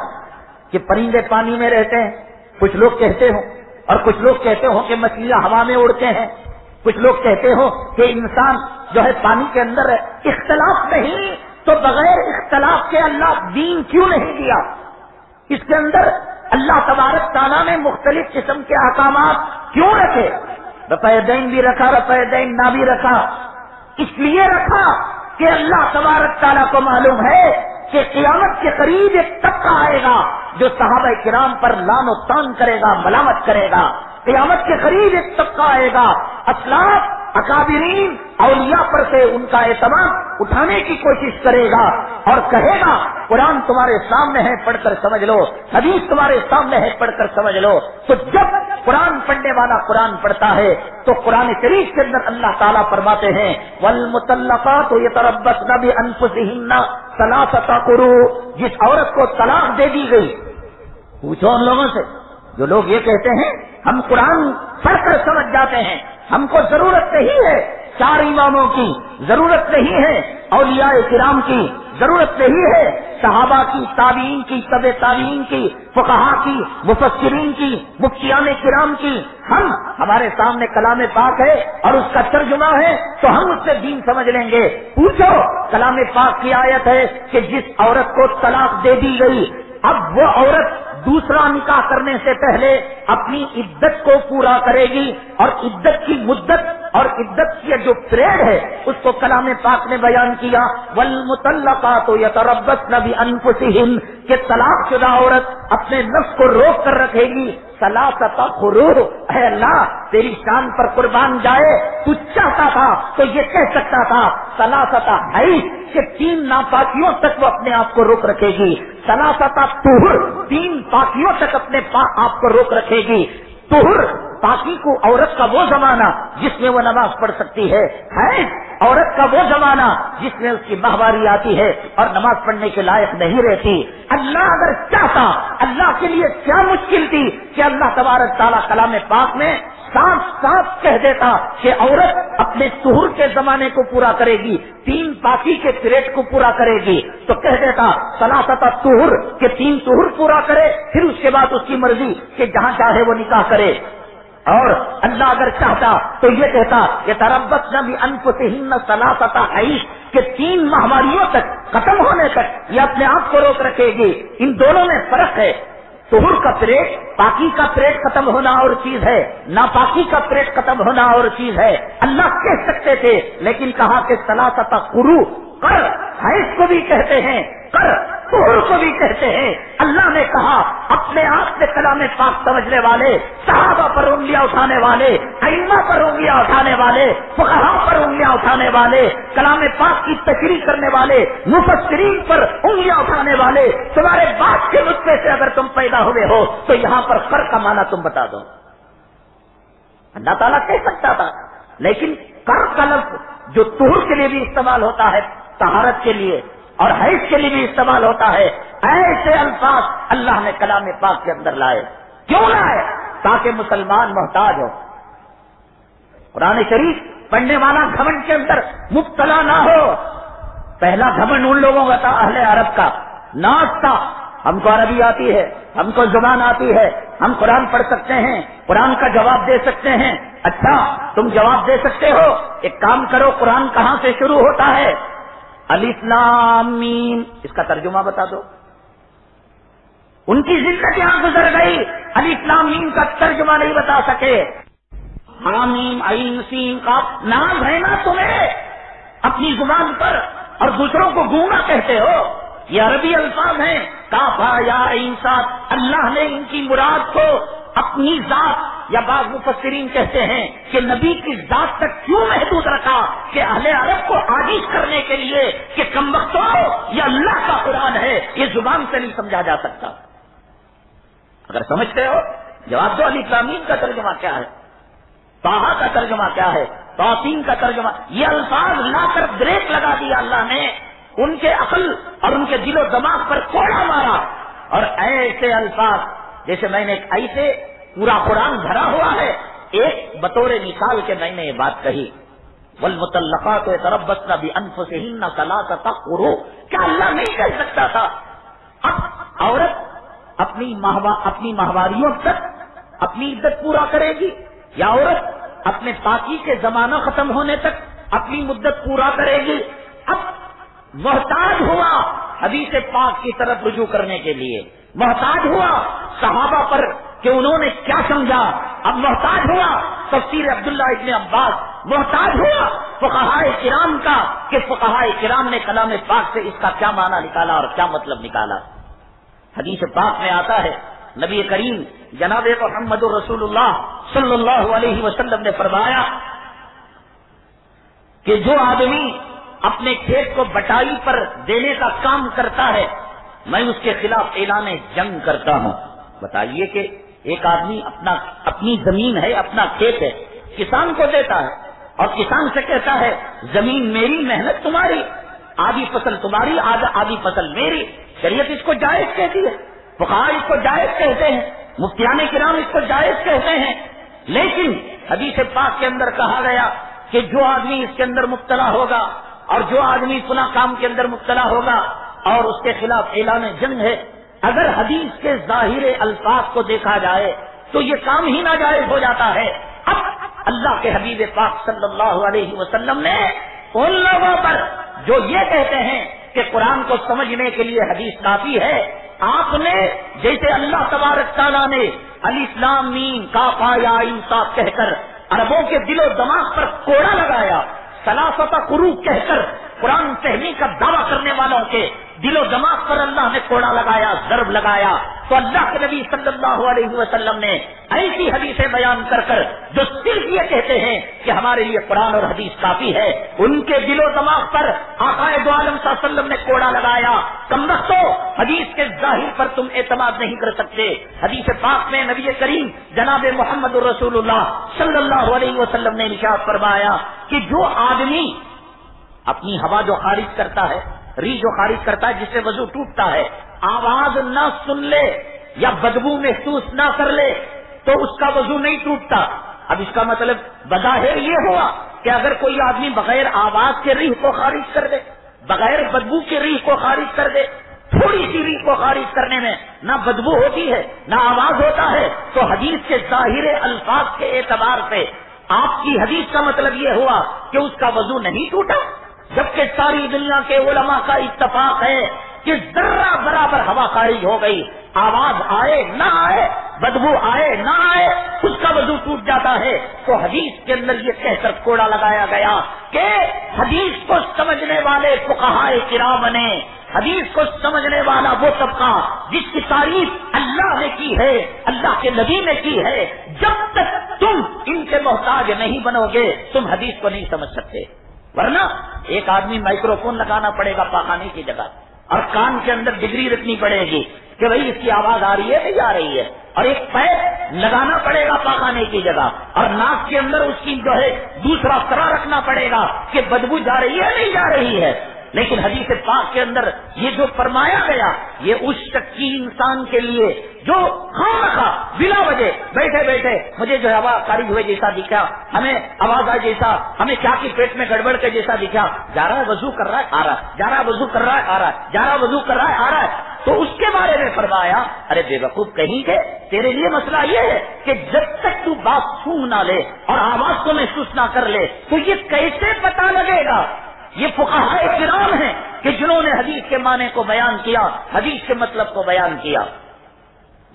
[SPEAKER 1] कि परिंदे पानी में रहते हैं। कुछ लोग कहते हो, और कुछ लोग कहते हो कि मछलियाँ हवा में उड़ते हैं। कुछ लोग कहते हो कि इंसान जो है पानी के अंदर है। इख्तलाफ नहीं तो बगैर इख्तलाफ के अल्लाह दीन क्यों नहीं दिया? इसके अंदर अल्लाह तबारक ताला ने मुख्तलिफ़ किस्म के अहकाम क्यों रखे? रफे दैन भी रखा रफे दैन ना भी रखा। इसलिए रखा कि अल्लाह तबारक ताला को मालूम है कि क्यामत के करीब एक तबका आएगा जो साहब किराम पर लानो तान करेगा, मलामत करेगा। क्यामत के करीब एक तबका आएगा। असलाफ अकाबरीन अलिया पर से उनका एतमाम उठाने की कोशिश करेगा और कहेगा, कुरान तुम्हारे सामने है, पढ़कर समझ लो, हदीस तुम्हारे सामने है, पढ़कर समझ लो। तो जब कुरान पढ़ने वाला कुरान पढ़ता है तो कुरान शरीफ के अंदर अल्लाह ताला फरमाते हैं, वल मुतलका तो ये तरबस न भी अनफुसहिन्ना सलासता करो। जिस औरत को तलाक दे दी गई, पूछो उन लोगों से, जो लोग ये कहते हैं, हम कुरान पढ़कर समझ जाते हैं हमको ज़रूरत नहीं है चार इमामों की, ज़रूरत नहीं है औलिया किराम की, ज़रूरत नहीं है सहाबा की ताबीन की, तब ताबीन की, फुकहा की मुफसरीन की, मुफ्तियान किराम की। हम हमारे सामने कलाम पाक है और उसका तर्जुमा है तो हम उससे दीन समझ लेंगे। पूछो, कलाम पाक की आयत है कि जिस औरत को तलाक दे दी गई, अब वो औरत
[SPEAKER 2] दूसरा निकाह करने से पहले अपनी इज़्ज़त को पूरा करेगी और इज़्ज़त की मुद्दत और इद्दत की जो पीरियड है, उसको कलाम पाक ने बयान किया, वल मुतल्लका तो यतरबस नबी अनफुसिहिन के तलाक शुदा औरत अपने नफ्स को रोक कर रखेगी। सलासता है तेरी शान पर कुर्बान जाए। तू चाहता था तो ये कह सकता था, सलासता है कि तीन नापाकियों तक वो अपने आप को रोक रखेगी। सलासता तुहर तीन पाकियों तक अपने आप को रोक रखेगी। तुहर पाकी को औरत का वो जमाना जिसमें वो नमाज़ पढ़ सकती है है? औरत का वो जमाना जिसमें उसकी माहवारी आती है और नमाज़ पढ़ने के लायक नहीं रहती। अल्लाह अगर चाहता, अल्लाह के लिए क्या मुश्किल थी कि अल्लाह तबारक ताला कलाम पाक में साफ़ साफ़ कह देता कि औरत अपने तुहर के जमाने को पूरा करेगी, तीन पाकी के पीरियड को पूरा करेगी। तो कह देता, सलासता तुहर के तीन तुहर पूरा करे, फिर उसके बाद उसकी मर्ज़ी कि जहाँ चाहे वो निकाह करे। और अल्लाह अगर चाहता तो ये कहता, कि तरब्बत नबी अनफुसहिन सलासता आईश, के तीन महामारियों तक खत्म होने तक ये अपने आप को रोक रखेगी। इन दोनों में फ़र्क है। तुहर का प्रेत, पाकी का प्रेत खत्म होना और चीज़ है। नापाकी का प्रेत खत्म होना और चीज़ है। अल्लाह कह सकते थे, लेकिन कहा कि सलासता कुरु कर हैस को भी कहते हैं, कर तुहर को भी कहते हैं। अल्लाह ने कहा, अपने आप से कलाम पाक समझने वाले, सहाबा पर उंगलियाँ उठाने वाले, अइमा पर उंगलियाँ उठाने वाले, फुकहा पर उंगलियाँ उठाने वाले, कलाम पाक की तकरी करने वाले मुफसरीन पर उंगलियाँ उठाने वाले, तुम्हारे बाप के नुस्खे से अगर तुम पैदा हुए हो तो यहाँ पर कर का माना तुम बता दो। अल्लाह ताला कह सकता था, लेकिन कर का लफ्ज जो तुहर के लिए भी इस्तेमाल होता है तहारत के लिए और हैज़ के लिए भी इस्तेमाल होता है। ऐसे अल्फाज अल्लाह ने कलाम पाक के अंदर लाए। क्यों लाए? ताकि मुसलमान मोहताज हो। कुरान शरीफ पढ़ने वाला घमंड के अंदर मुबतला ना हो। पहला घमंड उन लोगों का था, अहले अरब का। नाच था। हमको अरबी आती है, हमको ज़ुबान आती है। हम कुरान पढ़ सकते हैं, कुरान का जवाब दे सकते हैं। अच्छा तुम जवाब दे सकते हो। एक काम करो, कुरान कहाँ से शुरू होता है? अलिस्लामीन इसका तर्जुमा बता दो। उनकी जिंदगियाँ गुजर गई। अलिस्लामीन का तर्जुमा नहीं बता सके। हामीम सीम का नाम है ना तुम्हें? अपनी ज़ुबान पर और दूसरों को गूँगा कहते हो। ये अरबी अल्फाज हैं। काफा या इंसाफ अल्लाह ने इनकी मुराद को अपनी जात, या बाग मुफसरीन कहते हैं कि नबी की जात तक क्यों महदूद रखा कि अहले अरब को आदिश करने के लिए कि कम वक्तों ये अल्लाह का कुरान है, ये ज़ुबान से नहीं समझा जा सकता। अगर समझते हो, जवाब दो, अली इस्लामीन का तर्जमा क्या है? ताहा का तर्जमा क्या है? तोसीन का तर्जमा? ये अल्फाज लाकर ब्रेक लगा दिया अल्लाह ने, उनके अकल और उनके दिलो दमाग पर कोड़ा मारा। और ऐसे अल्फाज जैसे मैंने एक ऐसे पूरा कुरान भरा हुआ है, एक बतौर मिसाल के मैंने ये बात कही। वल मुतलका तो तरबस न भी अनफ से ही न सला करो क्या अल्लाह नहीं कह सकता था? अब औरत अपनी महवा, अपनी माहवारियों तक अपनी इज़्ज़त पूरा करेगी, या औरत अपने पाकी के जमाना खत्म होने तक अपनी मुद्दत पूरा करेगी? अब मोहताज हुआ हदीस पाक की तरफ़ रुजू करने के लिए। मोहताज हुआ। सहाबा पर कि उन्होंने क्या समझा? अब मोहताज हुआ। तफसीर अब्दुल्ला इबन अब्बास। मोहताज हुआ। फुकाहाय किराम का कि फुकाहाय किराम ने कलाम पाक से इसका क्या माना निकाला और क्या मतलब निकाला? हदीस पाक में आता है, नबी करीम जनाब मोहम्मद रसूलुल्लाह सल्लल्लाहु अलैहि वसल्लम ने फरमाया कि जो आदमी अपने खेत को बटाई पर देने का काम करता है मैं उसके खिलाफ ऐलान जंग करता हूँ। बताइए कि एक आदमी अपना, अपनी ज़मीन है, अपना खेत है, किसान को देता है और किसान से कहता है, ज़मीन मेरी, मेहनत तुम्हारी, आधी फ़सल तुम्हारी आधा आधी फ़सल मेरी। शरीयत इसको जायज़ कहती है। बुखार इसको जायज़ कहते हैं। मुफ्तियान किराम इसको जायज़ कहते हैं। लेकिन हदीस पाक के अंदर कहा गया कि जो आदमी इसके अंदर मुबतला होगा और जो आदमी पुनः काम के अंदर मुबतला होगा और उसके खिलाफ ऐलान जंग है। अगर हदीस के ज़ाहिर अल्फाज को देखा जाए तो ये काम ही ना जायज़ हो जाता है। अब अल्लाह के हबीब पाक सल्लल्लाहु अलैहि वसल्लम ने उन लोगों पर जो ये कहते हैं कि कुरान को समझने के लिए हदीस काफ़ी है, आपने जैसे अल्लाह तबारक ताला ने अल इस्लाम मीन काफा या इंसाफ कहकर, अरबों के दिलो दमाग पर कोड़ा लगाया, सलासता कुरू कहकर कुरान सहनी का दावा करने वालों के दिलो दिमाग पर अल्लाह ने कोड़ा लगाया, जरब लगाया। तो अल्लाह के नबी सल्लल्लाहु अलैहि वसल्लम ने ऐसी हदीसें बयान कर कर, जो सिर्फ़ ये कहते हैं कि हमारे लिए कुरान और हदीस काफ़ी है, उनके दिलो दिमाग पर आकाए दो आलम ने कोड़ा लगाया। कम रखो, हदीस के ज़ाहिर पर तुम एतमाद नहीं कर सकते। हदीस पाक में नबी करीम जनाब मोहम्मद रसूलुल्लाह सल्लल्लाहु अलैहि ने निशात फरमाया कि जो आदमी अपनी हवा जो खारिज करता है री जो खारिज करता है, जिससे वज़ू टूटता है। आवाज़ न सुन ले या बदबू महसूस न कर ले तो उसका वज़ू नहीं टूटता। अब इसका मतलब बजाहिर ये हुआ कि अगर कोई आदमी बगैर आवाज़ के रीह को खारिज कर दे, बगैर बदबू के रीह को खारिज कर दे, थोड़ी सी रीह को खारिज करने में ना बदबू होती है, ना आवाज़ होता है तो हदीस के ज़ाहिर अल्फाज के एतबार से आपकी हदीस का मतलब ये हुआ कि उसका वज़ू नहीं टूटा। जबकि सारी दुनिया के उलमा का इतफाक है कि जर्रा बराबर हवा खारिज हो गई। आवाज़ आए, ना आए, बदबू आए, ना आए, उसका वज़ू टूट जाता है। तो हदीस के अंदर ये कहकर कोड़ा लगाया गया कि हदीस को समझने वाले फुकाहाए किराम ने, हदीस को समझने वाला वो तबका जिसकी तारीफ़ अल्लाह ने की है, अल्लाह के नबी ने की है, जब तक तुम इनके मोहताज नहीं बनोगे, तुम हदीस को नहीं समझ सकते। वरना एक आदमी माइक्रोफोन लगाना पड़ेगा पाखाने की जगह। और कान के अंदर डिग्री रखनी पड़ेगी कि भाई इसकी आवाज़ आ रही है नहीं आ रही है। और एक पैर लगाना पड़ेगा पाखाने की जगह। और नाक के अंदर उसकी जो है दूसरा तरह रखना पड़ेगा कि बदबू जा रही है नहीं जा रही है। लेकिन हदीस पाक के अंदर ये जो फरमाया गया, ये उस शक्की इंसान के लिए जो खाम रखा बिना वजह बैठे बैठे मुझे जो हवा खारिज हुए जैसा दिखा, हमें आवाज़ आए जैसा, हमें क्या की पेट में गड़बड़ के जैसा दिखा, जा रहा है, वज़ू कर रहा है, आ रहा है, जा रहा वज़ू कर रहा है, आ रहा है, जा रहा वज़ू कर रहा है, आ रहा है। तो उसके बारे में फरमाया, अरे बेवकूफ़ कहीं के, तेरे लिए मसला ये है कि जब तक तू बात सूंघ ना ले और आवाज़ को महसूस ना कर ले तो ये कैसे पता लगेगा ये फुकाहाए किराम है कि जिन्होंने हदीस के माने को बयान किया, हदीस के मतलब को बयान किया।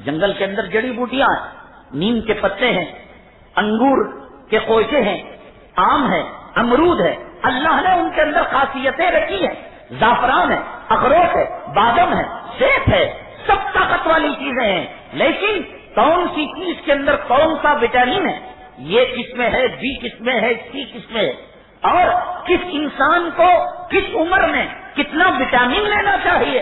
[SPEAKER 2] जंगल के अंदर जड़ी बूटियाँ नीम के पत्ते हैं, अंगूर के कोचे हैं, आम है, अमरूद है। अल्लाह ने उनके अंदर खासियतें रखी है। जाफरान है, अखरोट है, बादम है सेठ है, सब ताकत वाली चीज़ें हैं। लेकिन कौन सी चीज़ के अंदर कौन सा विटामिन है? ये किसमें है, बी किसमें है, सी किसमें है? और किस इंसान को, किस उम्र में कितना विटामिन लेना चाहिए?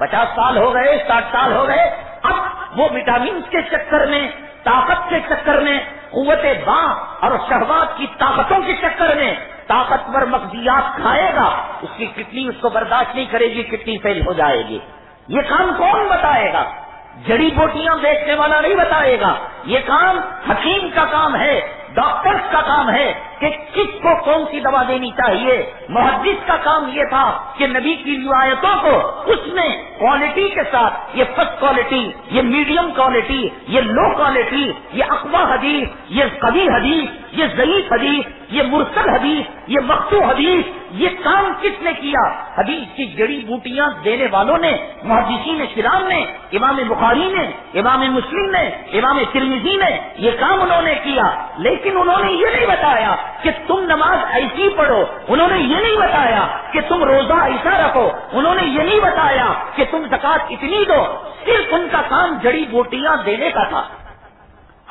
[SPEAKER 2] पचास साल हो गए, साठ साल हो गए, अब वो विटामिन के चक्कर में, ताकत के चक्कर में कुत बा और शहबाद की ताकतों के चक्कर में ताकतवर मकजियात खाएगा, उसकी किडनी उसको बर्दाश्त नहीं करेगी, किडनी फेल हो जाएगी। ये काम कौन बताएगा? जड़ी बूटियाँ बेचने वाला नहीं बताएगा। ये काम हकीम का काम है, डॉक्टर्स का काम है। कि किसको कौन सी दवा देनी चाहिए? मुहदस का काम ये था कि नबी की रिवायतों को, उसमें क्वालिटी के साथ, ये फ़र्स्ट क्वालिटी ये मीडियम क्वालिटी ये लो क्वालिटी ये अकबा हदीस ये कभी हदीस ये जईफ हदीस ये मुरसल हदीस ये मकतू हदीस ये काम किसने किया? हदीस की जड़ी बूटियाँ देने वालों ने मुहदसी ने, किराम ने, इमाम बुखारी ने, इमाम मुस्लिम ने, इमाम तिरमिजी ने, ये काम उन्होंने किया। लेकिन उन्होंने ये नहीं बताया कि तुम नमाज़ ऐसी पढ़ो। उन्होंने ये नहीं बताया कि तुम रोजा ऐसा रखो। उन्होंने ये नहीं बताया कि तुम जक़ात इतनी दो। सिर्फ़ उनका काम जड़ी बूटियाँ देने का था।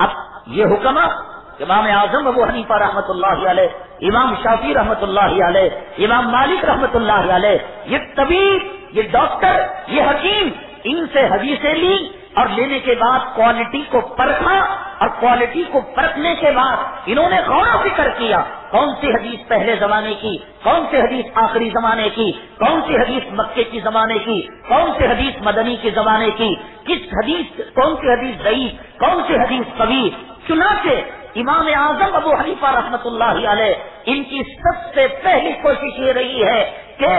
[SPEAKER 2] अब ये हुक्म इमाम आज़म अबू हनीफा रहमत इमाम शाफी रहमत इमाम मालिक रहमत ये तबीब, ये डॉक्टर, ये हकीम, इनसे हदीसें ली और लेने के बाद क्वालिटी को परखा और क्वालिटी को परखने के बाद इन्होंने गौर फ़िक्र किया, कौन सी हदीस पहले जमाने की, कौन सी हदीस आखिरी जमाने की, कौन सी हदीस मक्के की जमाने की, कौन सी हदीस मदनी के जमाने की, किस हदीस, कौन सी हदीस दई कौन सी हदीस कभी चुना के इमाम आज़म अबू हनीफा रहमत इनकी सबसे पहली कोशिश ये रही है कि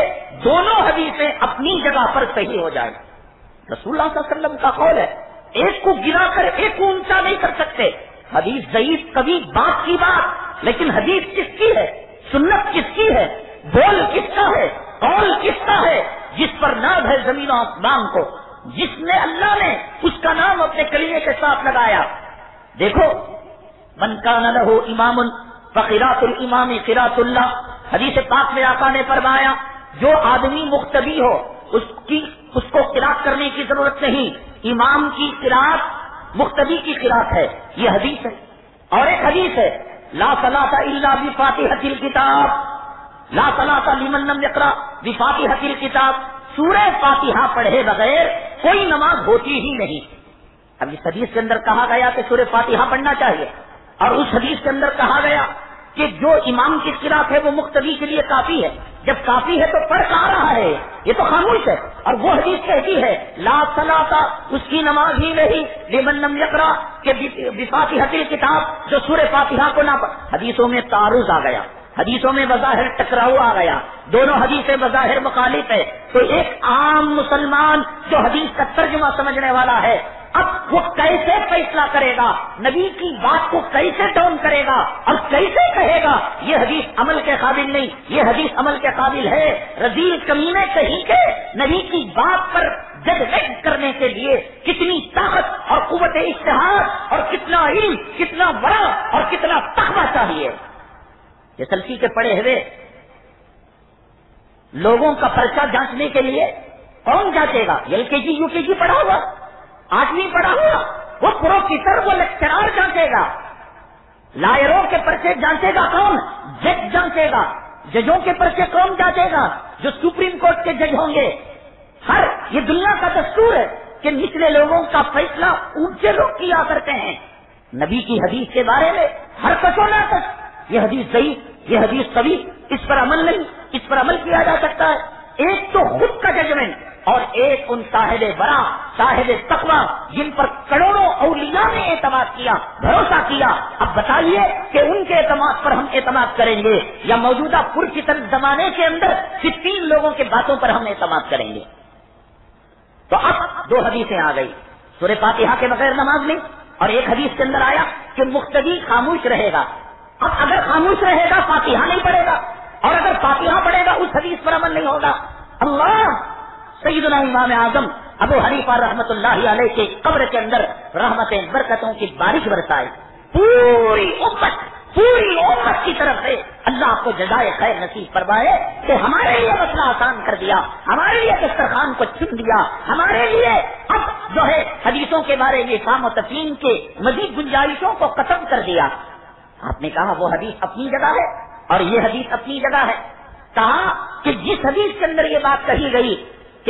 [SPEAKER 2] दोनों हदीसें अपनी जगह पर सही हो जाए। रसूल्ला का कौल है। एक को गिराकर एक को ऊँचा नहीं कर सकते। हदीस जईफ कभी बात की बात, लेकिन हदीस किसकी है? सुन्नत किसकी है? बोल किसका है? कौल किसका है? जिस पर नाज है ज़मीन आसमान को। जिसने अल्लाह ने उसका नाम अपने कलीमे के साथ लगाया। देखो मनका न हो इमाम फकीरातुल इमामी किरातुल्ला हदीस पाक में आका ने फरमाया, जो आदमी मुख्तबी हो, उसकी उसको किरात करने की ज़रूरत नहीं। इमाम की किरात मुख्तबी की किरात है। ये हदीस है। और एक हदीस है, ला सलाता इल्ला बिफातिहतिल किताब। ला सलाता लिमन लम यकरा बिफातिहतिल किताब। सूरह फातिहा पढ़े बगैर कोई नमाज़ होती ही नहीं। अब इस हदीस के अंदर कहा गया कि सूर्य फातिहा पढ़ना चाहिए। और उस हदीस के अंदर कहा गया कि जो इमाम की किरात है, वो मुख्तदी के लिए काफ़ी है। जब काफ़ी है तो पढ़ आ रहा है। ये तो खामोश है। और वो हदीस कहती है, ला सलाता, उसकी नमाज़ ही नहीं। लेमन यकरा, के विफाती हतील किताब जो सूर्य फातिहा को ना हदीसों में तारुज आ गया। हदीसों में बजाहिर टकराव आ गया। दोनों हदीसें बजाहिर मुखालिफ है। तो एक आम मुसलमान जो हदीस का तर्जमा समझने वाला है अब वो कैसे फैसला करेगा? नबी की बात को कैसे डाउन करेगा? और कैसे कहेगा? ये हदीस अमल के काबिल नहीं, ये हदीस अमल के काबिल है। रजील कमीने कहीं के नबी की बात पर जजमेंट करने के लिए कितनी ताकत और कुत इश्तहार और कितना इल्म, कितना बड़ा और कितना तकवा चाहिए। ये सल्फी के पड़े हुए लोगों का पर्चा जांचने के लिए कौन जांचेगा? एलकेजी, यूकेजी पढ़ा हुआ आठवीं पढ़ा हुआ, वो प्रोफेसर वो लेक्चरार जांचेगा। लायरों के पर्चे जांचेगा कौन? जज जांचेगा। जजों के पर्चे कौन जांचेगा? जो सुप्रीम कोर्ट के जज होंगे। हर, ये दुनिया का दस्तूर है कि निचले लोगों का फैसला ऊँचे लोग किया करते हैं। नबी की हदीस के बारे में हर कसोना तक ये हदीस सही, ये हदीस सभी इस पर अमल नहीं, इस पर अमल किया जा सकता है। एक तो खुद का जजमेंट और एक उन साहेब बड़ा, साहेब तकवा, जिन पर करोड़ों अलिया ने एतमाद किया, भरोसा किया। अब बताइए कि उनके एतमाद पर हम एतमाद करेंगे या मौजूदा पुरचितन जमाने के अंदर सिर्फ़ तीन लोगों के बातों पर हम एतमाद करेंगे? तो अब दो हदीसें आ गई। सुरे फातिहा के बगैर नमाज़ नहीं, और एक हदीस के अंदर आया कि मुख्तदी खामोश रहेगा। अब अगर खामोश रहेगा, फातिहा नहीं पड़ेगा और अगर फातिहा पड़ेगा उस हदीस पर अमल नहीं होगा। अल्लाह सईदना इमाम आज़म अबू हनीफा रहमत के कब्र के अंदर रहमतें बरकतों की बारिश बरसाए पूरी उम्मत पूरी उम्मत की तरफ़ से अल्लाह को जजाय खैर नसीब फरमाए कि हमारे लिए मसला आसान कर दिया, हमारे लिए दस्तरखान को चुन दिया हमारे लिए अब जो है हदीसों के बारे में और तफीम के मजीद गुंजाइशों को खत्म कर दिया। आपने कहा, वो हदीस अपनी जगह है और ये हदीस अपनी जगह है। कहा कि जिस हदीस के अंदर ये बात कही गई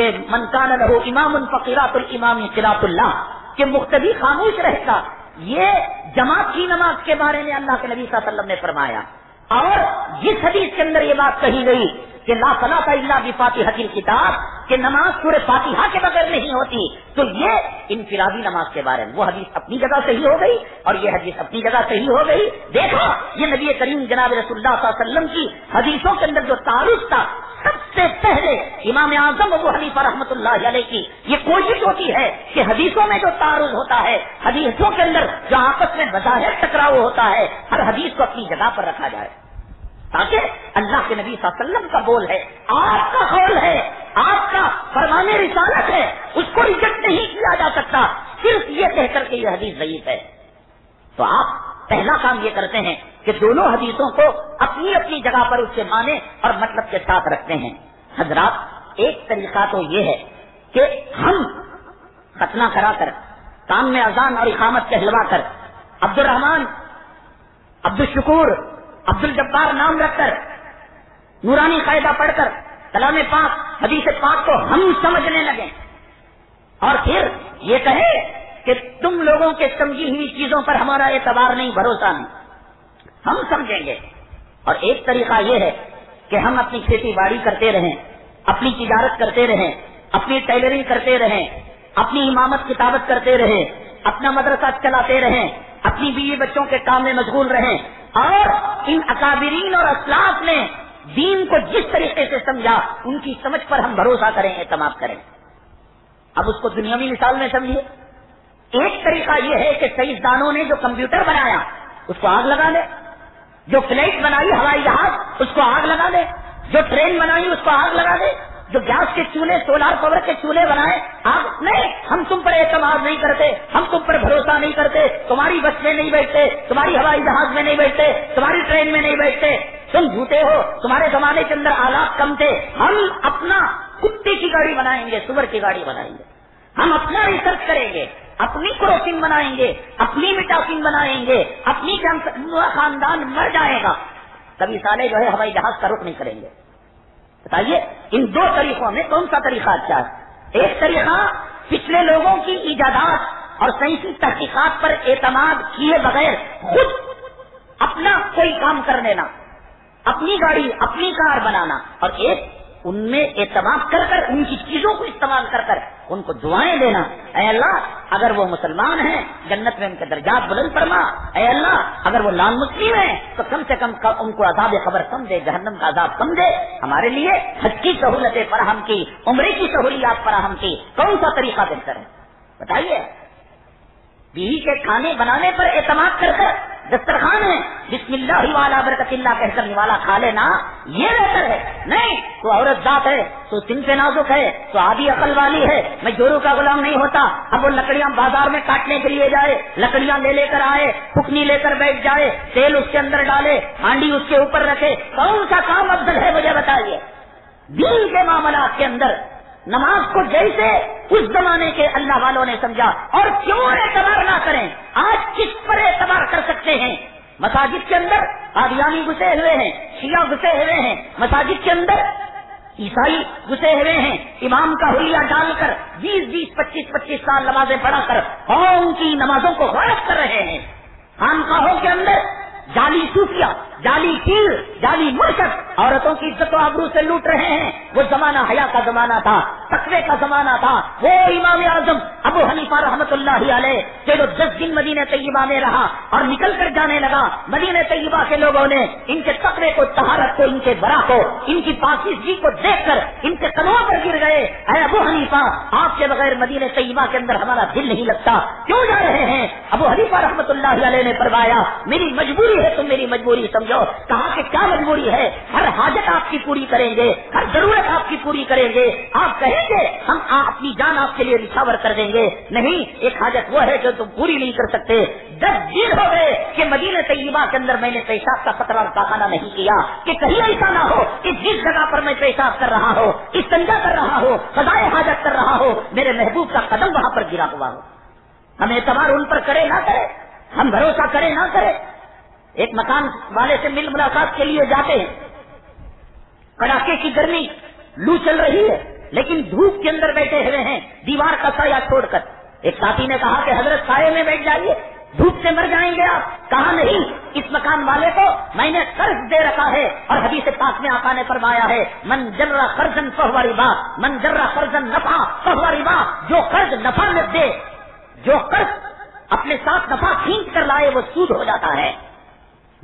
[SPEAKER 2] कि मनकान रहो इमाम फकीरातुल इमाम किरातुल्ला के मुख्तदी खामोश रहेगा ये जमात की नमाज़ के बारे में अल्लाह के नबी वसल्लम ने फरमाया। और जिस हदीस के अंदर ये बात कही गई कि ला सलाता इल्ला बिफाती हकील किताब, कि नमाज़ पूरे फातिहा के बगैर नहीं होती तो ये इनफिरादी नमाज़ के बारे में। वो हदीस अपनी जगह सही हो गई और ये हदीस अपनी जगह सही हो गई। देखो, ये नबी करीम जनाब रसुल्लाम की हदीसों के अंदर जो तारुफ था सबसे पहले इमाम आज़म अबू हनीफा रहमत की ये कोशिश होती है कि हदीसों में जो तारुज होता है, हदीसों के अंदर जो आपस में बजाय टकराव होता है, हर हदीस को अपनी जगह पर रखा जाए। ताकि अल्लाह के नबी वसल्लम का बोल है, आपका कौल है, आपका फरमाने रिसालत है, उसको रिजेक्ट नहीं किया जा सकता, सिर्फ़ ये कहकर के ये हदीस जयीफ है। तो आप पहला काम ये करते हैं कि दोनों हदीसों को अपनी अपनी जगह पर उससे माने और मतलब के साथ रखते हैं। हजरात, एक तरीका तो ये है कि हम खतना कराकर, काम में अजान और इकामत कहलवा कर अब्दुल रहमान अब्दुल शुकूर अब्दुल जब्बार नाम रखकर, नूरानी कायदा पढ़कर, कलाम पाक, हदीस पाक को हम समझने लगे। और फिर ये कहे कि तुम लोगों के समझी हुई चीज़ों पर हमारा एतबार नहीं, भरोसा नहीं। हम समझेंगे। और एक तरीका यह है कि हम अपनी खेती बाड़ी करते रहें, अपनी तजारत करते रहें, अपनी टेलरिंग करते रहें, अपनी इमामत किताबत करते रहें, अपना मदरसा चलाते रहें, अपनी बीवी बच्चों के काम में मशगूल रहें और इन अकाबरीन और असलाफ ने दीन को जिस तरीके से समझा, उनकी समझ पर हम भरोसा करें एतमाद करें अब उसको दुनियावी मिसाल में समझिए। एक तरीका यह है कि सईदानों ने जो कंप्यूटर बनाया, उसको आग लगा दे। जो फ़्लाइट बनाई हवाई जहाज़, उसको आग लगा दे। जो ट्रेन बनाई, उसको आग लगा दे। जो गैस के चूल्हे, सोलार पावर के चूल्हे बनाए आप नहीं, हम तुम पर एतमाद नहीं करते, हम तुम पर भरोसा नहीं करते, तुम्हारी बस में नहीं बैठते, तुम्हारी हवाई जहाज़ में नहीं बैठते, तुम्हारी ट्रेन में नहीं बैठते। तुम झूठे हो, तुम्हारे जमाने के अंदर आलात कम थे, हम अपना कुत्ते की गाड़ी बनाएँगे सुवर की गाड़ी बनाएँगे। हम अपना रिसर्च करेंगे, अपनी क्रोसिन बनाएँगे, अपनी मिटासिन बनाएँगे, अपनी खानदान मर जाएगा। तभी साले जो है हवाई जहाज़ का रुख नहीं करेंगे। बताइए, इन दो तरीकों में कौन सा तरीका अच्छा है? एक तरीका, पिछले लोगों की इजादात और सैंसी तहकीकात पर एतमाद किए बगैर खुद अपना कोई काम कर लेना, अपनी गाड़ी, अपनी कार बनाना। और एक उनमें एतमाद कर कर, उनकी चीज़ों को इस्तेमाल कर कर उनको दुआएँ देना। अल्लाह, अगर वो मुसलमान हैं, जन्नत में उनके दर्जात बुलंद फरमा। अल्लाह, अगर वो नॉन मुस्लिम है तो कम से कम उनको अजाब खबर कम दे, जहन्नम का अजाब कम दे। हमारे लिए हज की सहूलतें फराहम की, उम्र की सहूलियात फराहम की। कौन सा तरीका बेहतर है? बताइए। बीवी के खाने बनाने पर एतमाद कर कर दस्तरखान है। बिस्मिल्ला ही वाला बरकतिल्ला कहकर निवाला खा लेना। ये बेहतर है। नहीं तो औरत जात है तो सिन पे नाजुक है तो आदि अकल वाली है। मैं जोरू का गुलाम नहीं होता। अब वो लकड़ियाँ बाज़ार में काटने के लिए जाए, लकड़ियाँ ले लेकर आए फुकनी लेकर बैठ जाए, तेल उसके अंदर डाले, हांडी उसके ऊपर रखे। कौन सा काम अफजल है मुझे बताइए? दिल के मामला के अंदर नमाज़ को जैसे उस जमाने के अल्लाह वालों ने समझा, और क्यों एतबार ना करें? आज किस पर एतबार कर सकते हैं? मसाजिद के अंदर आदियानी घुसे हुए हैं, शिया घुसे हुए हैं। मसाजिद के अंदर ईसाई घुसे हुए हैं। इमाम का हुलिया डालकर बीस बीस, पच्चीस पच्चीस साल नमाजें पढ़ाकर कौन की नमाजों को गलत कर रहे हैं। खानकाहों के अंदर जाली सूफिया जाली पीर जाली मुर्शद औरतों की इज़्ज़त आबरू से लूट रहे हैं। वो जमाना हया का जमाना था, तकवे का जमाना था। वो इमाम आज़म, अबू हनीफा रहमत जो दस दिन मदीने तय्यबा में रहा और निकल कर जाने लगा, मदीने तय्यबा के लोगों ने इनके तकवे को, तहारत को, इनके बरा को, इनकी पाकिजगी को देख कर इनके कदमों पर गिर गए। अरे अबू हनीफा, आपके बगैर मदीने तय्यबा के अंदर हमारा दिल नहीं लगता। क्यों जा रहे हैं? अबू हनीफा रहमत ने परवाया मेरी मजबूरी है, तुम मेरी मजबूरी समझ। समझो कहा कि क्या मजबूरी है? हर हाजत आपकी पूरी करेंगे, हर ज़रूरत आपकी पूरी करेंगे। आप कहेंगे, हम अपनी जान आपके लिए निछावर कर देंगे। नहीं, एक हाजत वो है जो तुम पूरी नहीं कर सकते। दस दिन हो गए कि मदीन तय्यबा के अंदर मैंने पेशाब का पतला पाखाना नहीं किया। कि कहीं ऐसा ना हो कि जिस जगह पर मैं पेशाब कर रहा हो इस्तंजा कर रहा हो, सदाए हाजत कर रहा हो, मेरे महबूब का कदम वहाँ पर गिरा हुआ हो। हम एतबार उन पर करे ना करे, हम भरोसा करें ना करें। एक मकान वाले से मिल मुलाकात के लिए जाते हैं। कड़ाके की गर्मी, लू चल रही है, लेकिन धूप के अंदर बैठे हुए हैं, दीवार का साया छोड़कर। एक साथी ने कहा कि हज़रत साये में बैठ जाइए, धूप से मर जाएँगे आप। कहा, नहीं, इस मकान वाले को मैंने कर्ज दे रखा है और हदी से पास में आका ने फरमाया है, मन जर्रा कर्जन पहवारी बा मन जर्रा कर्जन नफा पहवारी बा जो कर्ज नफा में दे, जो कर्ज अपने साथ नफा खींच कर लाए, वो सूद हो जाता है।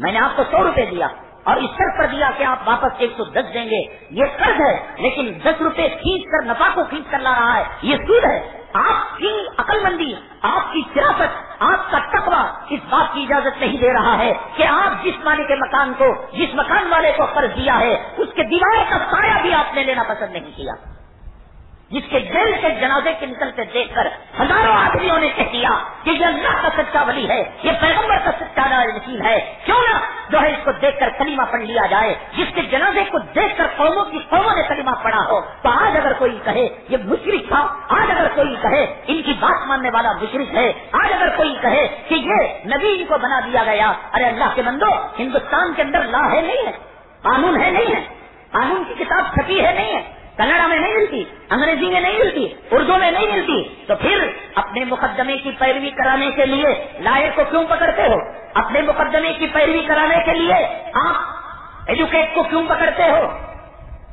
[SPEAKER 2] मैंने आपको सौ रुपए दिया और इस शर्त पर दिया कि आप वापस एक सौ दस देंगे। ये कर्ज है, लेकिन दस रुपए खींच कर नफा को खींच कर ला रहा है। ये सूद है। आपकी अकलमंदी, आपकी सिरासत आपका तकवा इस बात की इजाज़त नहीं दे रहा है कि आप जिस मालिक के मकान को, जिस मकान वाले को कर्ज दिया है, उसके दीवार का साया भी आपने लेना पसंद नहीं किया। जिसके दिल से जनाजे के निकलते देखकर हज़ारों आदमियों ने कह दिया कि ये अल्लाह का सच्चा वली है, ये पैगंबर का सच्चा नसीब है। क्यों ना जो है इसको देखकर कलीमा पढ़ लिया जाए, जिसके जनाजे को देखकर कौमों की कौमों ने कलीमा पढ़ा हो तो आज अगर कोई कहे, ये मुशरिक था, आज अगर कोई कहे, इनकी बात मानने वाला मुशरिक है, आज अगर कोई कहे कि ये नबी को बना दिया गया, अरे अल्लाह के बंदो हिंदुस्तान के अंदर ला है नहीं है, कानून है नहीं है, कानून की किताब छपी है नहीं है। कन्नड़ा में नहीं मिलती, अंग्रेज़ी में नहीं मिलती, उर्दू में नहीं मिलती तो फिर अपने मुकदमे की पैरवी कराने के लिए लायर को क्यों पकड़ते हो? अपने मुकदमे की पैरवी कराने के लिए आप एजुकेट को क्यों पकड़ते हो?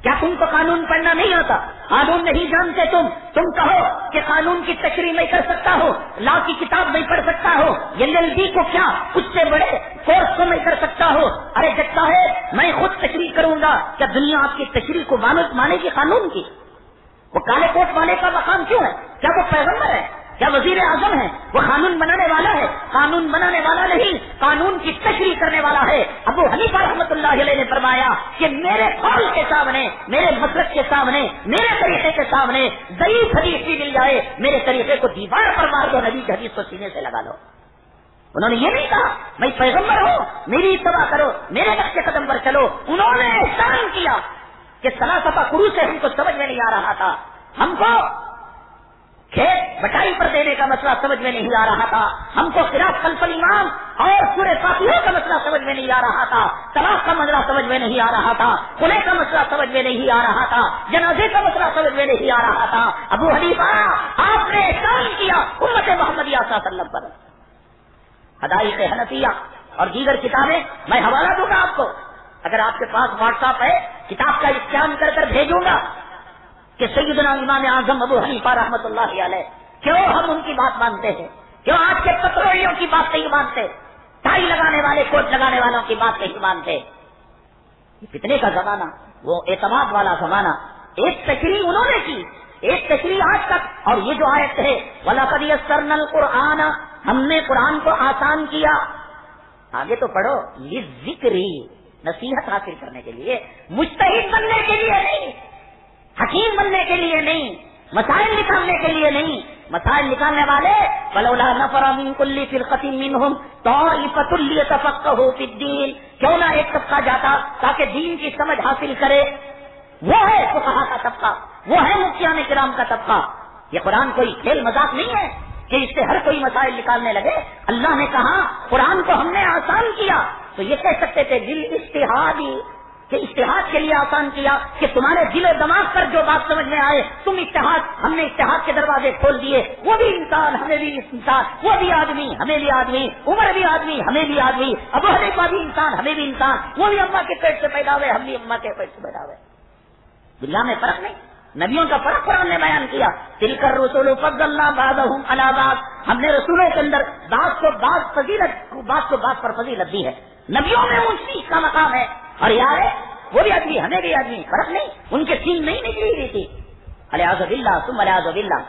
[SPEAKER 2] क्या तुमको कानून पढ़ना नहीं आता? कानून नहीं जानते तुम। तुम कहो कि कानून की तकरी नहीं कर सकता हो, लॉ की किताब नहीं पढ़ सकता हो, एल को क्या उससे बड़े कोर्स को नहीं कर सकता हो? अरे जगता है, मैं खुद तकरी करूँगा। क्या दुनिया आपकी तकरी को मानेगी कानून की? वो काले कोट वाले का मकान क्यों है? क्या वो पैगंबर है? क्या वज़ीर आज़म है? वो कानून बनाने वाला है। कानून बनाने वाला नहीं, कानून की तशरी करने वाला है। अबू हनीफा रहमत ने फरमाया कि मेरे कौल के सामने, मेरे मसलक के सामने, मेरे तरीके के सामने दई हदीस मिल जाए, मेरे तरीके को दीवार पर मार दो, नबी हदीस को सीने से लगा लो। उन्होंने ये नहीं कहा, मैं पैगंबर हूँ, मेरी इतवा करो, मेरे नक्शे कदम पर चलो। उन्होंने एहसान किया कि सला सफ़ा कुरु से हमको समझ में नहीं आ रहा था। हमको खेत बटाई पर देने का मसला समझ में नहीं आ रहा था। हमको खिलाफ कल्पल इमाम और पूरे साथियों का मसला समझ में नहीं आ रहा था। तलाक का मसला समझ में नहीं आ रहा था। खुले का मसला समझ में नहीं आ रहा था। जनाजे का मसला समझ में नहीं आ रहा था। अबू हनीफा, आपने काम किया, उम्मत मोहम्मद सल्लम पर। हदाई के हनफिया और दीगर किताबें मैं हवाला दूँगा आपको। अगर आपके पास व्हाट्सएप है, किताब का स्कैन कर कर भेजूँगा। कि सैदना इमाम आज़म अबू हनीफा रहमत क्यों हम उनकी बात मानते हैं? क्यों आज के पत्रोलियों की बात नहीं मानते? टाई लगाने वाले, कोट लगाने वालों की बात नहीं मानते? कितने का जमाना? वो एतमाद वाला जमाना। एक तकरी उन्होंने की, एक तकरी आज तक। और ये जो आयत है वाला सरनल कुरान हमने कुरान को आसान किया। आगे तो पढ़ो ये जिक्री नसीहत हासिल करने के लिए मुस्तहिद बनने के लिए नहीं। हकीम बनने के लिए नहीं, मसाइल निकालने के लिए नहीं। मसाइल निकालने वाले नफरामीन कुल्ली फिरकती मिन हम तो तफक हो दीन क्यों ना एक तबका जाता ताकि दीन की समझ हासिल करे? वो है कहा का तबका, वो है मुफ्तियान किराम का तबका। ये कुरान कोई खेल मज़ाक नहीं है कि इससे हर कोई मसाइल निकालने लगे। अल्लाह ने कहा, कुरान को हमने आसान किया। तो ये कह सकते थे दिल इश्तिहादी। कि इश्तेहाद के लिए आसान किया कि तुम्हारे दिलो दिमाग पर जो बात समझ में आए, तुम इश्तेहाद, हमने इश्तेहाद के दरवाजे खोल दिए। वो भी इंसान, हमें भी इंसान, वो भी आदमी, हमें भी आदमी, उम्र भी आदमी, हमें भी आदमी, अब का भी इंसान, हमें भी इंसान, वो भी अम्मा के पेट से पैदा हुए, हम भी अम्मा के पेट से पैदा हुए। दुनिया में फ़र्क नहीं। नबियों का फ़र्क कुरान ने बयान किया तिलकर रसूल अलाबाद हमने रसूलों के अंदर बात को बात फजीलत, बात को बात पर फजीलत दी है। नबियों में उस का मकाम है। और यार है वो भी आदमी, हमें भी आदमी, फ़र्क नहीं। उनके सीन नहीं निकली हुई थी। अलियाजबिल्ला तुम अलियाजबिल्ला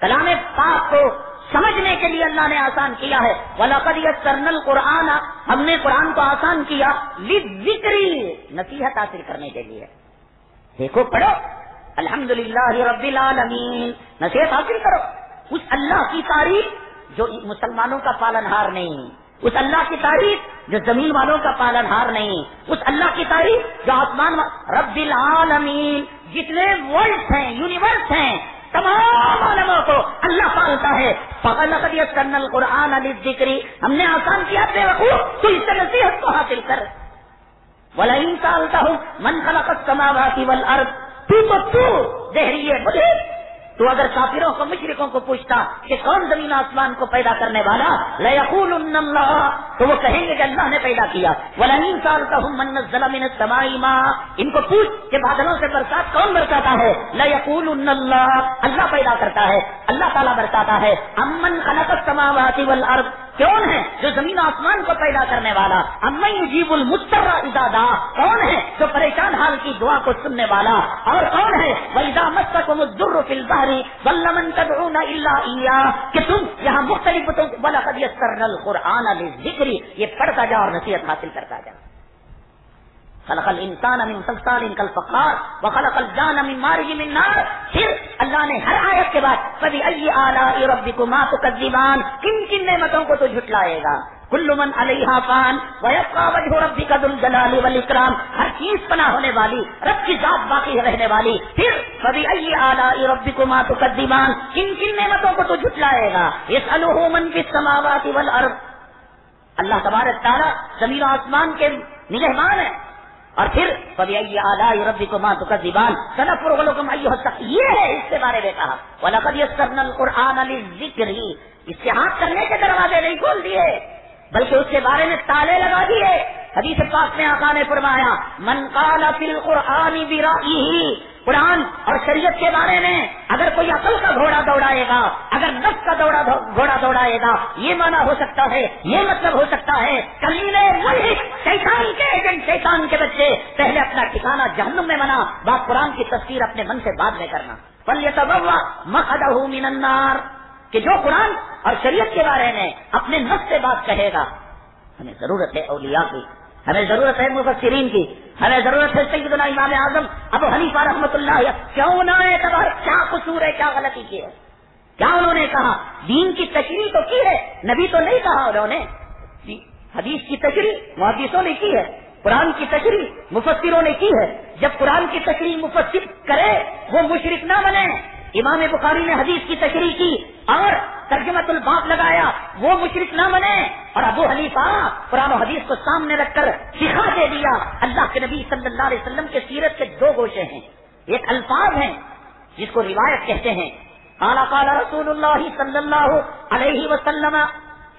[SPEAKER 2] कलाम पाक को समझने के लिए अल्लाह ने आसान किया है। वलकद करनल कुरान हमने कुरान को आसान किया जिक्री नसीहत हासिल करने के लिए। देखो, पढ़ो। अल्हम्दुलिल्लाह रब्बिल नसीहत हासिल करो। उस अल्लाह की तारीफ़ जो मुसलमानों का पालनहार नहीं। उस अल्लाह की तारीफ़ जो ज़मीन वालों का पालनहार नहीं, उस अल्लाह की तारीफ़ जो आसमान रब्बिल आलमीन, जितने वर्ल्ड हैं यूनिवर्स हैं, तमाम आलमों को अल्लाह पालता है। कर्नल कुरान अली जिक्री हमने आसान किया बेवकूफ़ तो इस नसीहत को हासिल कर। वाला इन सालता हूँ मन खलकत समावासी वल अर्थ तू तो तू देहरिए बोले तो अगर काफिरों को, मुशरिकों को पूछता कि कौन ज़मीन आसमान को पैदा करने वाला लयकूल तो वो कहेंगे कि अल्लाह ने पैदा किया। वीन साल का हम मन्नत जलामिन समाई माँ। इनको पूछ के बादलों से बरसात कौन बरसाता है? लयकूल अल्लाह पैदा करता है। अल्लाह ताला बरसाता है। अमन अलग समावासी वल अर्थ कौन है जो ज़मीन आसमान को पैदा करने वाला? अम्मई जीबुल मुस्तरा इजादा कौन है जो परेशान हाल की दुआ को सुनने वाला? और कौन है? वैदा मस्तक फिलबारी वल्लमन तदून कि तुम यहाँ मुख्तलि वला कद यस्सरनल कुरआन जिक्री। ये पढ़ता जाओ और नसीहत हासिल करता जा। खलकल इंसान अमिन सलसाल कल फकार व खलकल जान अमिन मारी मिन नार। फिर अल्लाह ने हर आयत के बाद कभी अय आला रबी को माँ तो कदीबान किन किन नेमतों को तो झुटलाएगा कुल्लुमन अलहा पान वयका वजह रबी कदुल जलाली वल इकराम। हर चीज़ पना होने वाली, रब की जात बाकी रहने वाली। फिर कभी अय आला रबी को माँ तो कदीबान किन किन नेमतों को तो झुटलाएगा इस अलूमन की समावाती वल अरब अल्लाह तबारक तारा ज़मीन आसमान के निगहमान है। और फिर कभी आला रबी को माँ का दीवान सनफुरगलोकम ये है इसके बारे में कहा, वलकद सरनल कुरान अली ज़िक्र ही इसके हाथ करने के दरवाजे नहीं खोल दिए, बल्कि उसके बारे में ताले लगा दिए। हदीस पाक में आका ने फरमाया, मन काला फिल कुरानी बिराई कुरान और शरीयत के बारे में अगर कोई अकल का घोड़ा दौड़ाएगा, अगर नफ का दौड़ा घोड़ा दौड़ाएगा, ये माना हो सकता है, ये मतलब हो सकता है, कलीले शैतान के एजेंट शैतान के बच्चे। पहले अपना ठिकाना जहनुम में बना बात कुरान की तस्वीर अपने मन से बाद में करना। पल ये तबा मखदहू मिनन्नार कि जो कुरान और शरीयत के बारे में अपने नफ से बात कहेगा, हमें ज़रूरत है औलिया की। हमें ज़रूरत है मुफसरीन की। हमें ज़रूरत है सही सैदना इमाम आज़म, अब हनीफा रहमतुल्लाह क्यों ना एतबार क्या कसूर है, क्या गलती की है? क्या उन्होंने कहा? दीन की तशरी तो की है, नबी तो नहीं कहा उन्होंने। हदीस की तशरी मुहदीसों ने की है, कुरान की तशरी मुफसरों ने की है। जब कुरान की तशरी मुफसर करे, वो मुशरक ना बने। इमाम बुखारी ने हदीस की तशरी की और तर्जमतुल बाप लगाया, वो मुशरक ना बने। और अबू हनीफा कुरान हदीस को सामने रखकर सिखा दे दिया, अल्लाह के नबी सल्लल्लाहु अलैहि वसल्लम के सीरत के दो गोशे हैं। एक अल्फाज है, जिसको रिवायत कहते हैं। काला काला रसूल सल्लल्लाहु अलैहि वसल्लम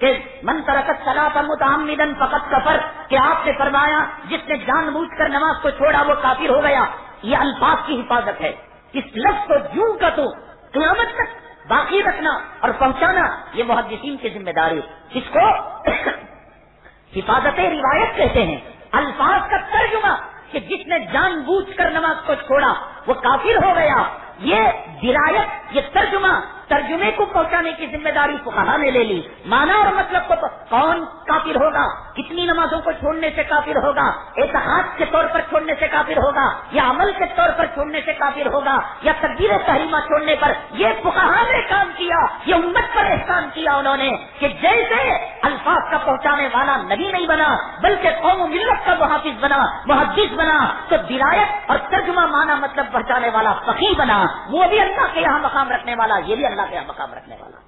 [SPEAKER 2] के मन तरकत सलात मुतामिदन फकत कफर कि आपने फरमाया, जिसने जानबूझकर नमाज़ को छोड़ा, वो काफिर हो गया। ये अल्फाज की हिफाजत है। इस लफ्ज को जू का तो क्यामत तक बाकी रखना और पहुंचाना, ये मुहदसिन की ज़िम्मेदारी इसको हिफाजत रिवायत कहते हैं। अल्फाज का तर्जुमा कि जिसने जानबूझकर नमाज़ को छोड़ा, वो काफिर हो गया। ये दिरायत ये तर्जुमा, तर्जुमे को पहुँचाने की ज़िम्मेदारी फुकाहा ने ले ली। माना और मतलब को तो कौन काफिर होगा? कितनी नमाजों को छोड़ने से काफिर होगा? एतहाद के तौर पर छोड़ने से काफिर होगा? या अमल के तौर पर छोड़ने से काफिर होगा? या तकबीर तहरीमा छोड़ने पर ये फुकाहा ने काम किया, ये उम्मत पर एहसान किया उन्होंने कि जैसे अल्फाज का पहुँचाने वाला नबी नहीं बना, बल्कि कौम मिलत का मुहाफिज बना मुहदस बना तो दिरायत और तर्जुमा माना मतलब पहुँचाने वाला फकीर बना। वो भी अल्लाह के यहाँ मकाम रखने वाला, ये भी अल्लाह के यहाँ मकाम रखने वाला।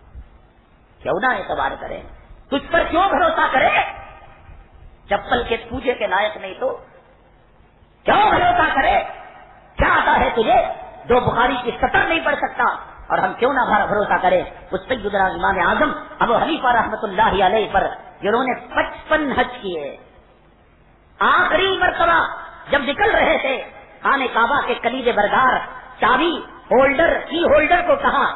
[SPEAKER 2] क्यों ना एतबार करे? तुझ पर क्यों भरोसा करे? चप्पल के पूजे के लायक नहीं तो क्यों भरोसा करे? क्या आता है तुझे? दो बुखारी की सतर नहीं पड़ सकता। और हम क्यों ना भरोसा करें? उस सैदुल इमाम आज़म, अब हनीफा रहमतुल्लाह अलैह पर जिन्होंने पचपन हज किए। आखिरी मरतबा जब निकल रहे थे खाने काबा के कलीज बरदार, चाबी होल्डर की होल्डर को कहा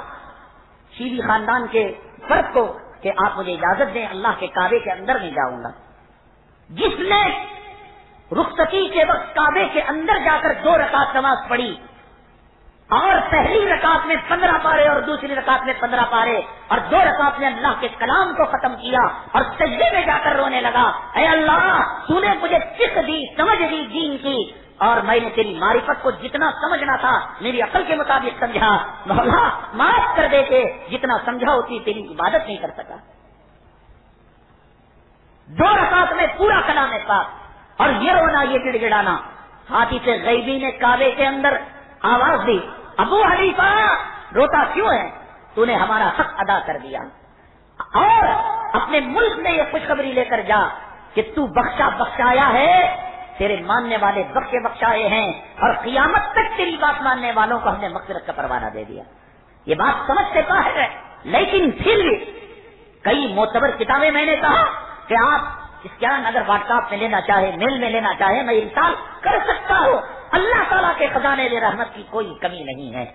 [SPEAKER 2] शीरी खानदान के फर्द को कि आप मुझे इजाज़त दें, अल्लाह के काबे के अंदर नहीं जाऊँगा। जिसने रुखसती के वक्त काबे के अंदर जाकर दो रकात नमाज़ पढ़ी, और पहली रकात में पंद्रह पारे और दूसरी रकात में पंद्रह पारे, और दो रकात में अल्लाह के कलाम को खत्म किया, और सजदे में जाकर रोने लगा अरे अल्लाह, तूने मुझे सिख दी, समझ दी दीन की, और मैंने तेरी मारिफत को जितना समझना था, मेरी अकल के मुताबिक समझा। मौला, माफ़ कर देते जितना समझा होती तेरी इबादत नहीं कर सका। दो रकात में पूरा कलाम पाक। और ये रोना, ये गिड़गिड़ाना। हाथी से गैबी ने काबे के अंदर आवाज़ दी, अबू हनीफा, रोता क्यों है? तूने हमारा हक अदा कर दिया। और अपने मुल्क में ये खुशखबरी लेकर जा कि तू बख्शा बख्शाया है, तेरे मानने वाले बख्शे बख्शाए हैं, और कियामत तक तेरी बात मानने वालों को हमने मकसरत का परवाना दे दिया। ये बात समझते पाए है, लेकिन फिर भी कई मोतबर किताबें मैंने कहा कि आप इस ज्ञान अगर व्हाट्सएप में लेना चाहे, मेल में लेना चाहे, मैं इंसान कर सकता हूँ। अल्लाह ताला के खजाने में रहमत की कोई कमी नहीं है।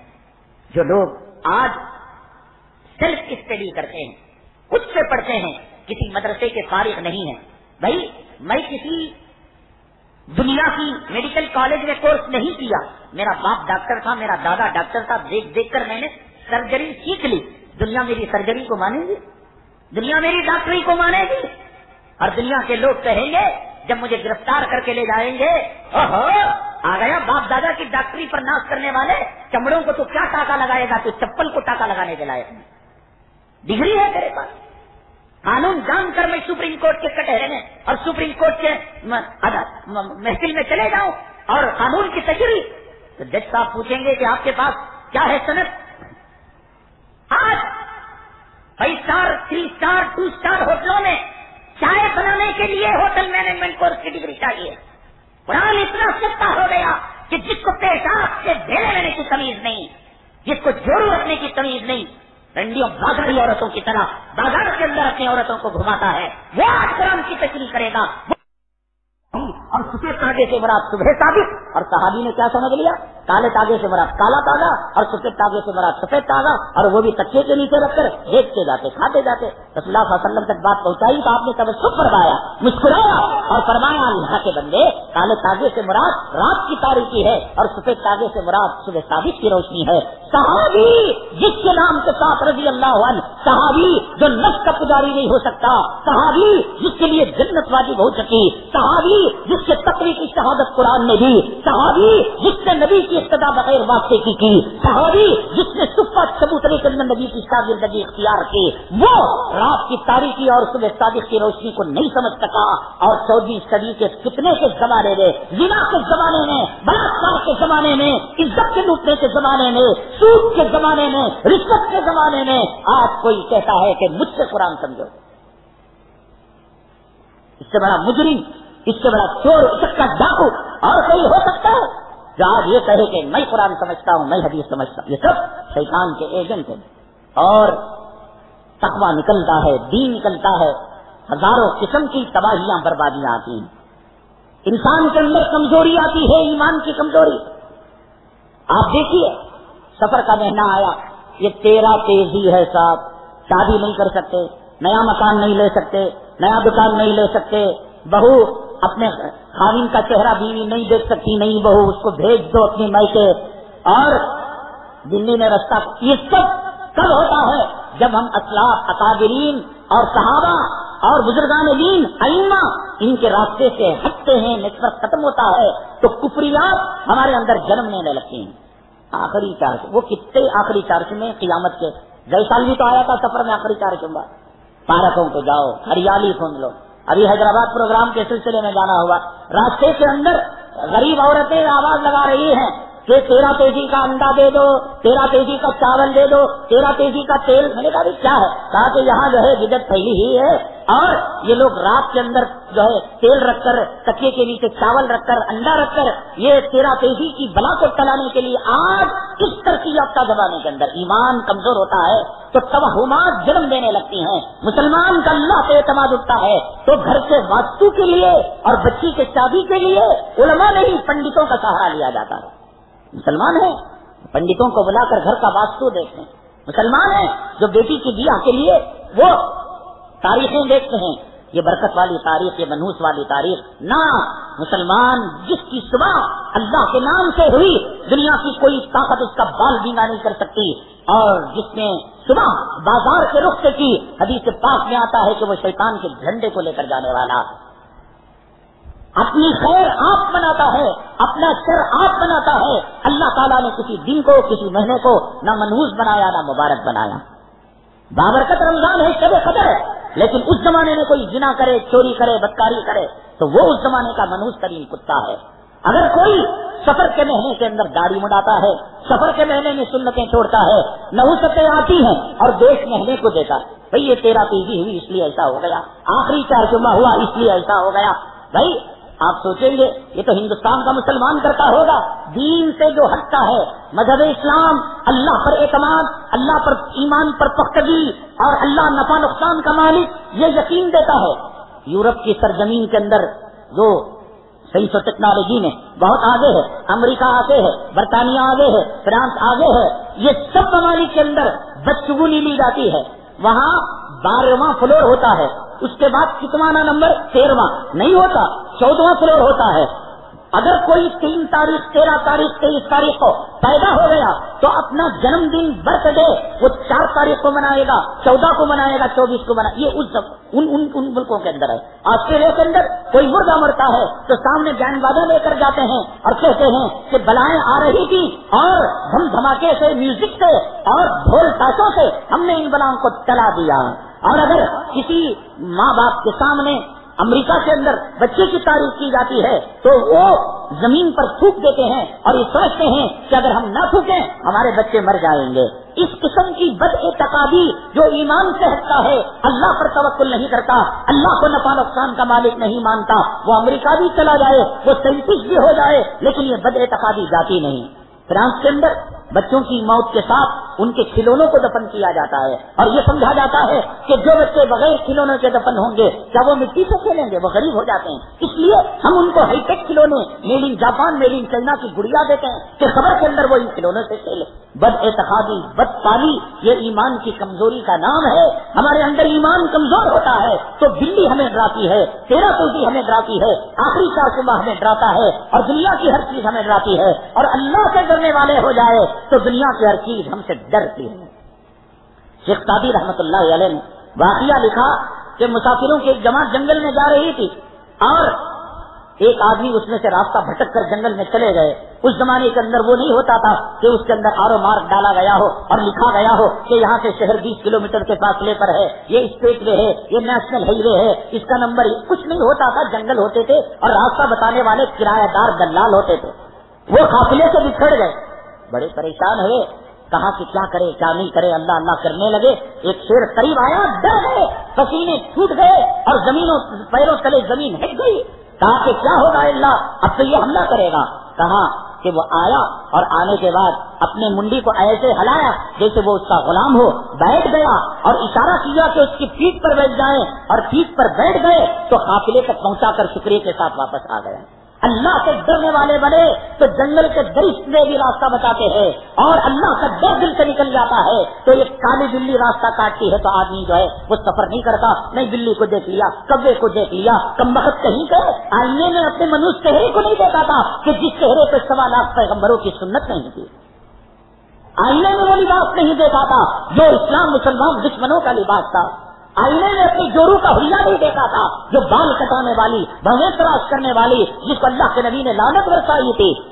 [SPEAKER 2] जो लोग आज सेल्फ स्टडी करते हैं, खुद से पढ़ते हैं, किसी मदरसे के फारिग नहीं है। भाई, मैं किसी दुनिया की मेडिकल कॉलेज में कोर्स नहीं किया। मेरा बाप डॉक्टर था, मेरा दादा डॉक्टर था, देख देख कर मैंने सर्जरी सीख ली। दुनिया मेरी सर्जरी को मानेगी? दुनिया मेरी डॉक्टरी को मानेगी? और दुनिया के लोग कहेंगे, जब मुझे गिरफ़्तार करके ले जाएँगे, ओहो, आ गया बाप दादा की डॉक्टरी पर नाश करने वाले, चमड़ों को तो क्या टाका लगाएगा तो चप्पल को टाका लगाने के लायक डिग्री है तेरे पास। कानून जानकर मैं सुप्रीम कोर्ट के कटहरे में और सुप्रीम कोर्ट के महफिल में चले जाऊँ और कानून की तजरी तो जज साहब पूछेंगे कि आपके पास क्या है सनत आज five star three star two star होटलों में चाय बनाने के लिए होटल मैनेजमेंट कोर्स की डिग्री चाहिए। कुरान इतना सस्ता हो गया कि जिसको पेशाब से ढेले लेने की तमीज नहीं, जिसको जोड़ू रखने की तमीज नहीं, रंडियों बाजारी औरतों की तरह बाज़ार के अंदर अपनी औरतों को घुमाता है। वो आज कुरान की तकलीफ़ करेगा। और सफ़ेद तागे से मरा सुबह ताबिक और सहाबी ने क्या समझ लिया? काले तागे से मरा काला तागा, और सफ़ेद तागे से मरा सफ़ेद तागा, और वो भी तकिए के नीचे रखकर देखते जाते, खाते जाते। रसुल्लाम तक बात पहुंचाई तो आपने तब सुख फरमाया मुस्कुराया और फरमाया, अल्लाह के बंदे काले तागे से मुराद रात की तारीखी है, और सफ़ेद तागे से मुराद सुबह ताबिक की रोशनी है।
[SPEAKER 1] सहाबी, जिसके नाम के साथ रज़ी अल्लाह सहाबी जो नफ का पुजारी नहीं हो सकता, सहाबी जिसके लिए जन्नत वाजिब हो सकी सहाबी जिसके तकवी की शहादत कुरान में दी। सहाबी जिसने नबी की इस्तदा बगैर वास्ते की की। सहाबी जिसने सुफा सबूतरे के अंदर नबी की शागिर्दगी इख्तियार की। वो रात की तारीखी और सुबह सादिक की रोशनी को नहीं समझ सका। और चौदहवीं सदी के कितने के जमाने में जिना के जमाने में, बलात्कार के जमाने में, इज़्ज़त के लूटने के जमाने में, सूद के जमाने में, रिश्वत के जमाने में, आज कोई कहता है कि मुझसे कुरान समझो। इससे बड़ा मुजरिम इससे बड़ा चोर इसका डाकू, और कोई हो सकता है? जो आज ये कहे कि मैं कुरान समझता हूँ, मैं हदीस समझता हूँ, ये सब शैतान के एजेंट है। और तकवा निकलता है, दीन निकलता है, हज़ारों किस्म की तबाहियाँ, बर्बादियाँ आती हैं। इंसान के अंदर कमज़ोरी आती है, ईमान की कमज़ोरी। आप देखिए, सफ़र का महीना आया, ये तेरा तेज़ी है साहब। शादी नहीं कर सकते, नया मकान नहीं ले सकते, नया दुकान नहीं ले सकते, बहू अपने खाविन का चेहरा बीवी नहीं देख सकती, नहीं बहू, उसको भेज दो अपनी मैके और दिल्ली में रास्ता, ये सब कब होता है? जब हम असलाफ अकाबरीन और सहाबा और बुजुर्गान दीन अइमा, इनके रास्ते से हटते हैं, नेटवर्क खत्म होता है तो कुफरियात हमारे अंदर जन्म लेने लगती हैं। आखिरी चार्ज वो कितने आखिरी चार्ज में? कियामत के। गए साल भी तो आया था सफ़र में आखिरी चार्ज पार्कों को जाओ, हरियाली सुन लो। अभी हैदराबाद प्रोग्राम के सिलसिले में जाना हुआ। रास्ते के अंदर गरीब औरतें आवाज़ लगा रही हैं। कि तेरा तेज़ी का अंडा दे दो, तेरा तेज़ी का चावल दे दो, तेरा तेज़ी का तेल मैंने कहा क्या है? कहा कि यहाँ जो है विदत फैली ही है। और ये लोग रात के अंदर जो है तेल रखकर, तकिए के नीचे चावल रखकर, अंडा रखकर, ये तेरा तेज़ी की बला को टलाने के लिए आज इस तरकी याफ्ता जमाने के अंदर। ईमान कमज़ोर होता है तो तवहमात जन्म देने लगती हैं। मुसलमान का अल्लाह पे एतमाद उठता है तो घर के वास्तु के लिए और बच्ची के शादी के लिए उलमा नहीं, पंडितों का सहारा लिया जाता है। मुसलमान है, पंडितों को बुलाकर घर का वास्तु देखते हैं। मुसलमान है, जो बेटी की बिया के लिए वो तारीखें देखते हैं। ये बरकत वाली तारीख, ये मनूस वाली तारीख। ना, मुसलमान जिसकी सुबह अल्लाह के नाम से हुई, दुनिया की कोई ताकत उसका बाल बीना नहीं कर सकती, और जिसने सुबह बाज़ार के रुख से की, हदीस पास में आता है कि वो शैतान के झंडे को लेकर जाने वाला। अपनी खैर आप बनाता है, अपना शर आप बनाता है। अल्लाह ताला ने किसी दिन को, किसी महीने को न मनहूस बनाया, न मुबारक बनाया। बाबरकत रमज़ान है, शब कदर है लेकिन उस जमाने में कोई जिना करे, चोरी करे, बदकारी करे तो वो उस जमाने का मनहूस तरीन कुत्ता है। अगर कोई सफ़र के महीने के अंदर दाढ़ी मुड़ाता है, सफ़र के महीने में सुन्नतें छोड़ता है नहुसतें आती हैं और देश महीने को देता भाई, ये तेरा तेज़ी हुई, इसलिए ऐसा हो गया। आखिरी चार जुम्मा हुआ, इसलिए ऐसा हो गया। भाई आप सोचेंगे, ये तो हिंदुस्तान का मुसलमान करता होगा। दीन से जो हटता है, मज़हब इस्लाम, अल्लाह पर एतमाद, अल्लाह पर ईमान पर पख्तगी और अल्लाह नफा नुकसान का मालिक, ये यकीन देता है। यूरोप की सरजमीन के अंदर जो साइंस और टेक्नोलॉजी में बहुत आगे है, अमेरिका आगे है, बरतानिया आगे है, फ्रांस आगे है, ये सब ममालिक के अंदर बदशगुनी ली जाती है। वहाँ बारहवा फ्लोर होता है, उसके बाद कितवाना नंबर तेरवा नहीं होता। चौदवा फ्लोर होता है। अगर कोई तीन तारीख, तेरह तारीख, तेईस तारीख को पैदा हो गया तो अपना जन्मदिन, बर्थडे, वो चार तारीख को मनाएगा, चौदह को मनाएगा, चौबीस को मना, ये उस उन उन उन मुल्कों के अंदर है। ऑस्ट्रेलिया के अंदर कोई मुर्गा मरता है तो सामने ज्ञान बाधा लेकर जाते हैं और कहते हैं कि बलाएँ आ रही थी और हम धमाके से, म्यूज़िक से और ढोल ताशों से हमने इन बलाओं को चला दिया। और अगर किसी माँ बाप के सामने अमेरिका के अंदर बच्चे की तारीफ़ की जाती है तो वो ज़मीन पर थूक देते हैं और ये समझते हैं कि अगर हम न थूके हमारे बच्चे मर जाएँगे। इस किस्म की बद एतकादी जो ईमान से हटता है, अल्लाह पर तवक्ल नहीं करता, अल्लाह को नफा नुकसान का मालिक नहीं मानता, वो अमेरिका भी चला जाए, वो साइंटिस्ट भी हो जाए, लेकिन ये बद एतकादी जाती नहीं। फ्रांस के अंदर बच्चों की मौत के साथ उनके खिलौनों को दफन किया जाता है। और ये समझा जाता है कि जो बच्चे बगैर खिलौनों के दफन होंगे, क्या वो मिट्टी से खेलेंगे? वो गरीब हो जाते हैं। इसलिए हम उनको हाईटेक खिलौने, made in Japan, made in China की गुड़िया देते हैं कि खबर के अंदर वो इन खिलौनों से खेले। बद एतहादी बद पाली ये ईमान की कमज़ोरी का नाम है। हमारे अंदर ईमान कमज़ोर होता है तो बिल्ली हमें डराती है, तेरा तुलसी हमें डराती है, आखिरी चार सुबह हमें डराता है, और दुनिया की हर चीज़ हमें डराती है। और अल्लाह से डरने वाले हो जाए तो दुनिया की हर चीज़ हमसे डरती है। शेख सादी रहमत ने वाकिया लिखा कि मुसाफिरों की एक जमात जंगल में जा रही थी और एक आदमी उसमें से रास्ता भटक कर जंगल में चले गए। उस जमाने के अंदर वो नहीं होता था कि उसके अंदर आरो मार्ग डाला गया हो और लिखा गया हो कि यहाँ से शहर 20 किलोमीटर के फासले पर है। ये स्टेट वे है, ये नेशनल हाईवे है। इसका नंबर कुछ नहीं होता था, जंगल होते थे और रास्ता बताने वाले किराएदार दलाल होते थे। वो काफिले से बिछड़ गए। बड़े परेशान हुए। कहा कि क्या करे, क्या नहीं करे, अल्लाह अल्लाह करने लगे। एक शेर करीब आया, डर गए। पसीने छूट गए और जमीनों, पैरों तले ज़मीन हिट गई। कहा कि क्या होगा अल्लाह, अब तो ये हमला करेगा। कहा कि वो आया और आने के बाद अपने मुंडी को ऐसे हलाया जैसे वो उसका गुलाम हो। बैठ गया और इशारा किया कि उसकी पीठ पर बैठ जाए। और पीठ पर बैठ गए तो काफिले तक पहुँचा कर शुक्रिया के साथ वापस आ गया। अल्लाह से डरने वाले बने तो जंगल के दरिश्त में भी रास्ता बताते हैं और अल्लाह का डर दिल से निकल जाता है। तो ये काली बिल्ली रास्ता काटती है तो आदमी जो है, वो सफ़र नहीं करता। नहीं, बिल्ली को देख लिया कब्बे को देख लिया, कम वक्त कहीं गए, आईने में अपने मनुष्य चेहरे को नहीं देखा था कि जिस चेहरे पर सवा लाख पैगम्बरों की सुन्नत नहीं थी आईने में वो लिबास नहीं देखा था, जो इस्लाम मुसलमान दुश्मनों का लिबास था। आईने में अपने जोरू का हुआ नहीं देखा था, जो बाल कटाने वाली भवेश तराश करने वाली, जिसको अल्लाह के नबी ने लानत बरसाई थी।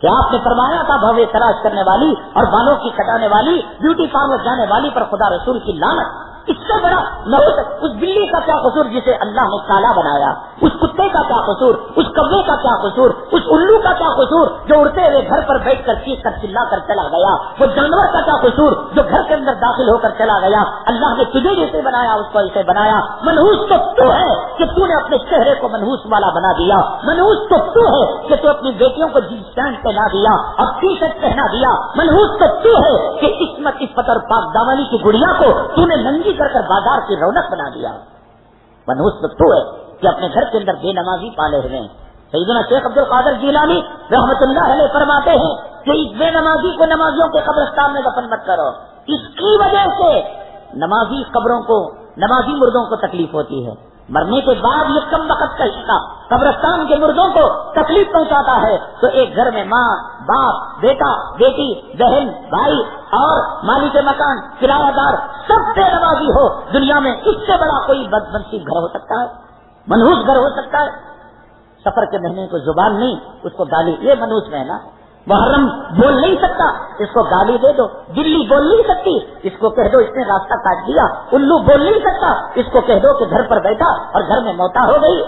[SPEAKER 1] क्या आपने फरमाया था भव्य तराश करने वाली और बालों की कटाने वाली, ब्यूटी पार्लर जाने वाली पर खुदा रसूल की लानत? इससे बड़ा न हो। सकता उस बिल्ली का क्या कसूर जिसे अल्लाह ने काला बनाया? उस कुत्ते का क्या कसूर? उस कब्बे का क्या कसूर? उस उल्लू का क्या कसूर जो उड़ते हुए घर पर बैठ कर चीख कर चिल्ला कर चला गया? वो जानवर का क्या कसूर जो घर के अंदर दाखिल होकर चला गया? अल्लाह ने तुझे जैसे बनाया, उसको ऐसे बनाया। मनहूस तो तू है कि तूने अपने चेहरे को मनहूस वाला बना दिया। मनहूस तो तू है कि तू अपनी बेटियों को जींस पैंट पहना दिया और टी शर्ट पहना दिया। मनहूस तो तू है कि इसमत इस्पत और पाक दावानी की गुड़िया को तूने नंगी कर बाज़ार की रौनक बना दिया। मनहूस तो है कि अपने घर के अंदर बेनमाजी पाले हुए। सईदना शेख अब्दुल कादर जीलानी रहमत फरमाते हैं कि इस बेनमाजी को नमाजियों के कब्रस्तान में दफन मत करो। इसकी वजह से नमाजी कब्रों को, नमाजी मुर्दों को तकलीफ़ होती है। मरने के बाद ये कम वक्त का हिस्सा कब्रस्तान के मुर्दों को तकलीफ़ पहुंचाता है तो एक घर में माँ, बाप, बेटा, बेटी, बहन, भाई और मालिक मकान, किरायादार सब बेनमाजी हो। दुनिया में इससे बड़ा कोई बदनसीब घर हो सकता है? मनहूस घर हो सकता है? सफ़र के महीने को ज़ुबान नहीं, उसको गाली, ये मनहूस महीना मुहर्रम बोल नहीं सकता। इसको गाली दे दो। दिल्ली बोल नहीं सकती। इसको कह दो, इसने रास्ता काट दिया। उल्लू बोल नहीं सकता। इसको कह दो कि घर पर बैठा और घर में मोता हो गई।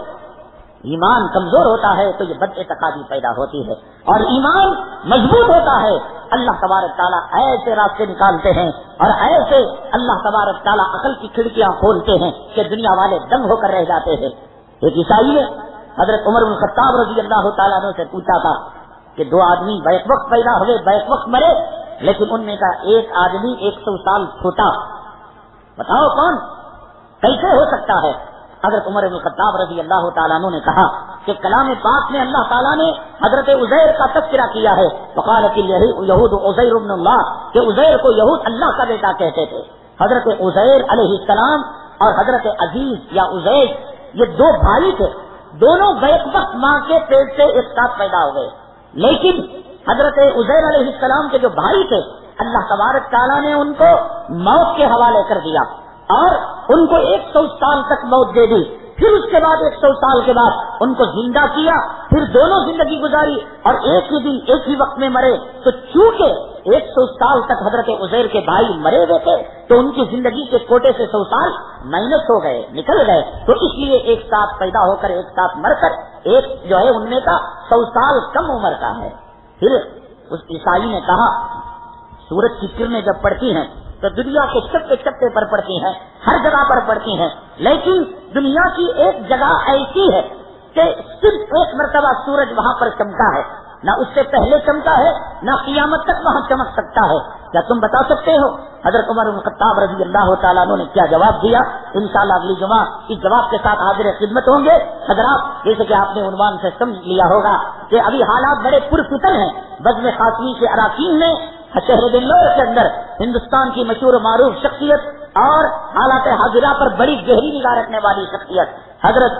[SPEAKER 1] ईमान कमज़ोर होता है तो ये बद तकादी पैदा होती है। और ईमान मज़बूत होता है। अल्लाह तबारक ताला ऐसे रास्ते निकालते हैं और ऐसे अल्लाह तबारक ताला अकल की खिड़कियाँ खोलते हैं कि दुनिया वाले दंग होकर रह जाते हैं। एक ईसाई ने हज़रत उमर खत्ताब रज़ी अल्लाह तला से पूछा था कि दो आदमी बैक वक्त पैदा हुए, बैक वक्त मरे, लेकिन उनमें का एक आदमी एक सौ साल छोटा। बताओ कौन? कैसे हो सकता है? हज़रत उमर खत्ताब रज़ी अल्लाह तला ने कहा कि कलाम पाक में अल्लाह ताला ने हज़रत उजैर का तस्करा किया है। बकाल यहूद उजैर के उजैर को यहूद अल्लाह का बेटा कहते थे। हज़रत उजैर अलैहिस्सलाम और हज़रत अज़ीज़ या उजैर ये दो भाई थे। दोनों बैक वक्त माँ के पेट से एक साथ पैदा हो गए। लेकिन हज़रत उजैर अलैहिस्सलाम के जो भाई थे, अल्लाह तबारक ताला ने उनको मौत के हवाले कर दिया और उनको एक सौ साल तक मौत दे दी। फिर उसके बाद एक सौ साल के बाद उनको ज़िंदा किया, फिर दोनों ज़िंदगी गुजारी और एक ही दिन, एक ही वक्त में मरे। तो चूँकि एक सौ साल तक हज़रत उजैर के भाई मरे हुए थे तो उनकी ज़िंदगी के कोटे से सौ साल माइनस हो गए, निकल गए। तो इसलिए एक साथ पैदा होकर, एक साथ मरकर एक जो है उनमें का सौ साल कम उम्र का है। फिर उस ईसाई ने कहा, सूरज की किरणें जब पड़ती हैं तो दुनिया के चप्पे चप्पे पर पड़ती हैं, हर जगह पर पड़ती हैं, लेकिन दुनिया की एक जगह ऐसी है कि सिर्फ़ एक मरतबा सूरज वहाँ पर चमका है। न उससे पहले चमका है, न कियामत तक वहाँ चमक सकता है। क्या तुम बता सकते हो? हज़रत उमर खत्ताब रज़ी अल्लाह तु ने क्या जवाब दिया? इन अगली जुमा इस जवाब के साथ हाजिर खिदमत होंगे। हजरात, जैसे कि आपने उनवान से समझ लिया होगा कि अभी हालात बड़े पुरफितर हैं। बजम खासमी के अराकीन में, शहर दिल्लोर के अंदर हिंदुस्तान की मशहूर मारूफ शख्सियत और हालात हाजिरा पर बड़ी गहरी निगाह रखने वाली शख्सियत हज़रत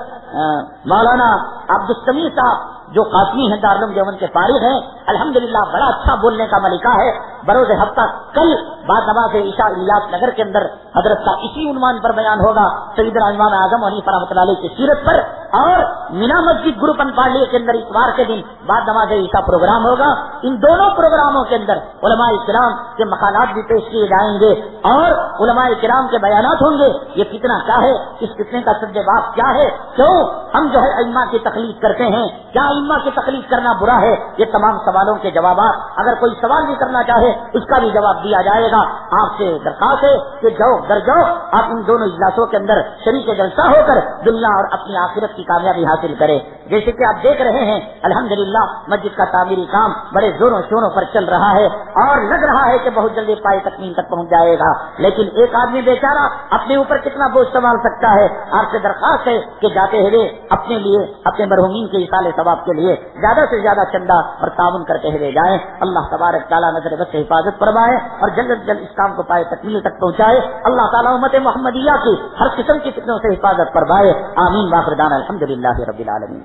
[SPEAKER 1] मौलाना अब्दुल साहब जो कासमी है दारुल जमन के फारिग है, अल्हम्दुलिल्लाह बड़ा अच्छा बोलने का मलिका है। बरोज हफ़्ता कल बाद नमाज़ ईशा इलास नगर के अंदर हज़रत का इसी उन्मान पर बयान होगा, सईद इमाम आज़म अली फरामत की सीरत पर। और मीना मस्जिद गुरु पांडे के अंदर इतवार के दिन बाद नमाज़ ईशा प्रोग्राम होगा। इन दोनों प्रोग्रामों के अंदर उलमा किराम के मकानात भी पेश किए जाएँगे और उलमा किराम के बयान होंगे। ये कितना क्या है? इस कितने का सज्जवाब क्या है? क्यों? हम जो है इम्मा की तकलीफ़ करते हैं। क्या इम्मा की तकलीफ़ करना बुरा है, ये तमाम सवालों के जवाब अगर कोई सवाल भी करना चाहे, उसका भी जवाब दिया जाएगा। आपसे दरखास्त है कि जाओ, दर जाओ। आप इन दोनों इजलासों के अंदर शरीक जलसा होकर दुनिया और अपनी आखिरत की कामयाबी हासिल करे। जैसे कि आप देख रहे हैं, अल्हम्दुलिल्लाह, मस्जिद का तामीरी काम बड़े जोरों शोरों पर चल रहा है और लग रहा है कि बहुत जल्दी पाए तकमीन तक पहुँच जाएगा। लेकिन एक आदमी बेचारा अपने ऊपर कितना बोझ संभाल सकता है? आपसे दरखास्त है कि जाते हुए अपने लिए, अपने मरहूमीन के इसाले सवाब के लिए ज़्यादा से ज़्यादा चंदा और ताउन करते हुए जाए। अल्लाह तबारक ताला नज़र बस हिफाजत फरमाए और जल्द जल्द इस काम को पाए तकमील तक पहुँचाए। अल्लाह ताला उम्मत मोहम्मदिया की हर किस्म की फितनों से हिफाजत फरमाए। आमीन वाफरदान अलहमदिल्ला रबीआलमी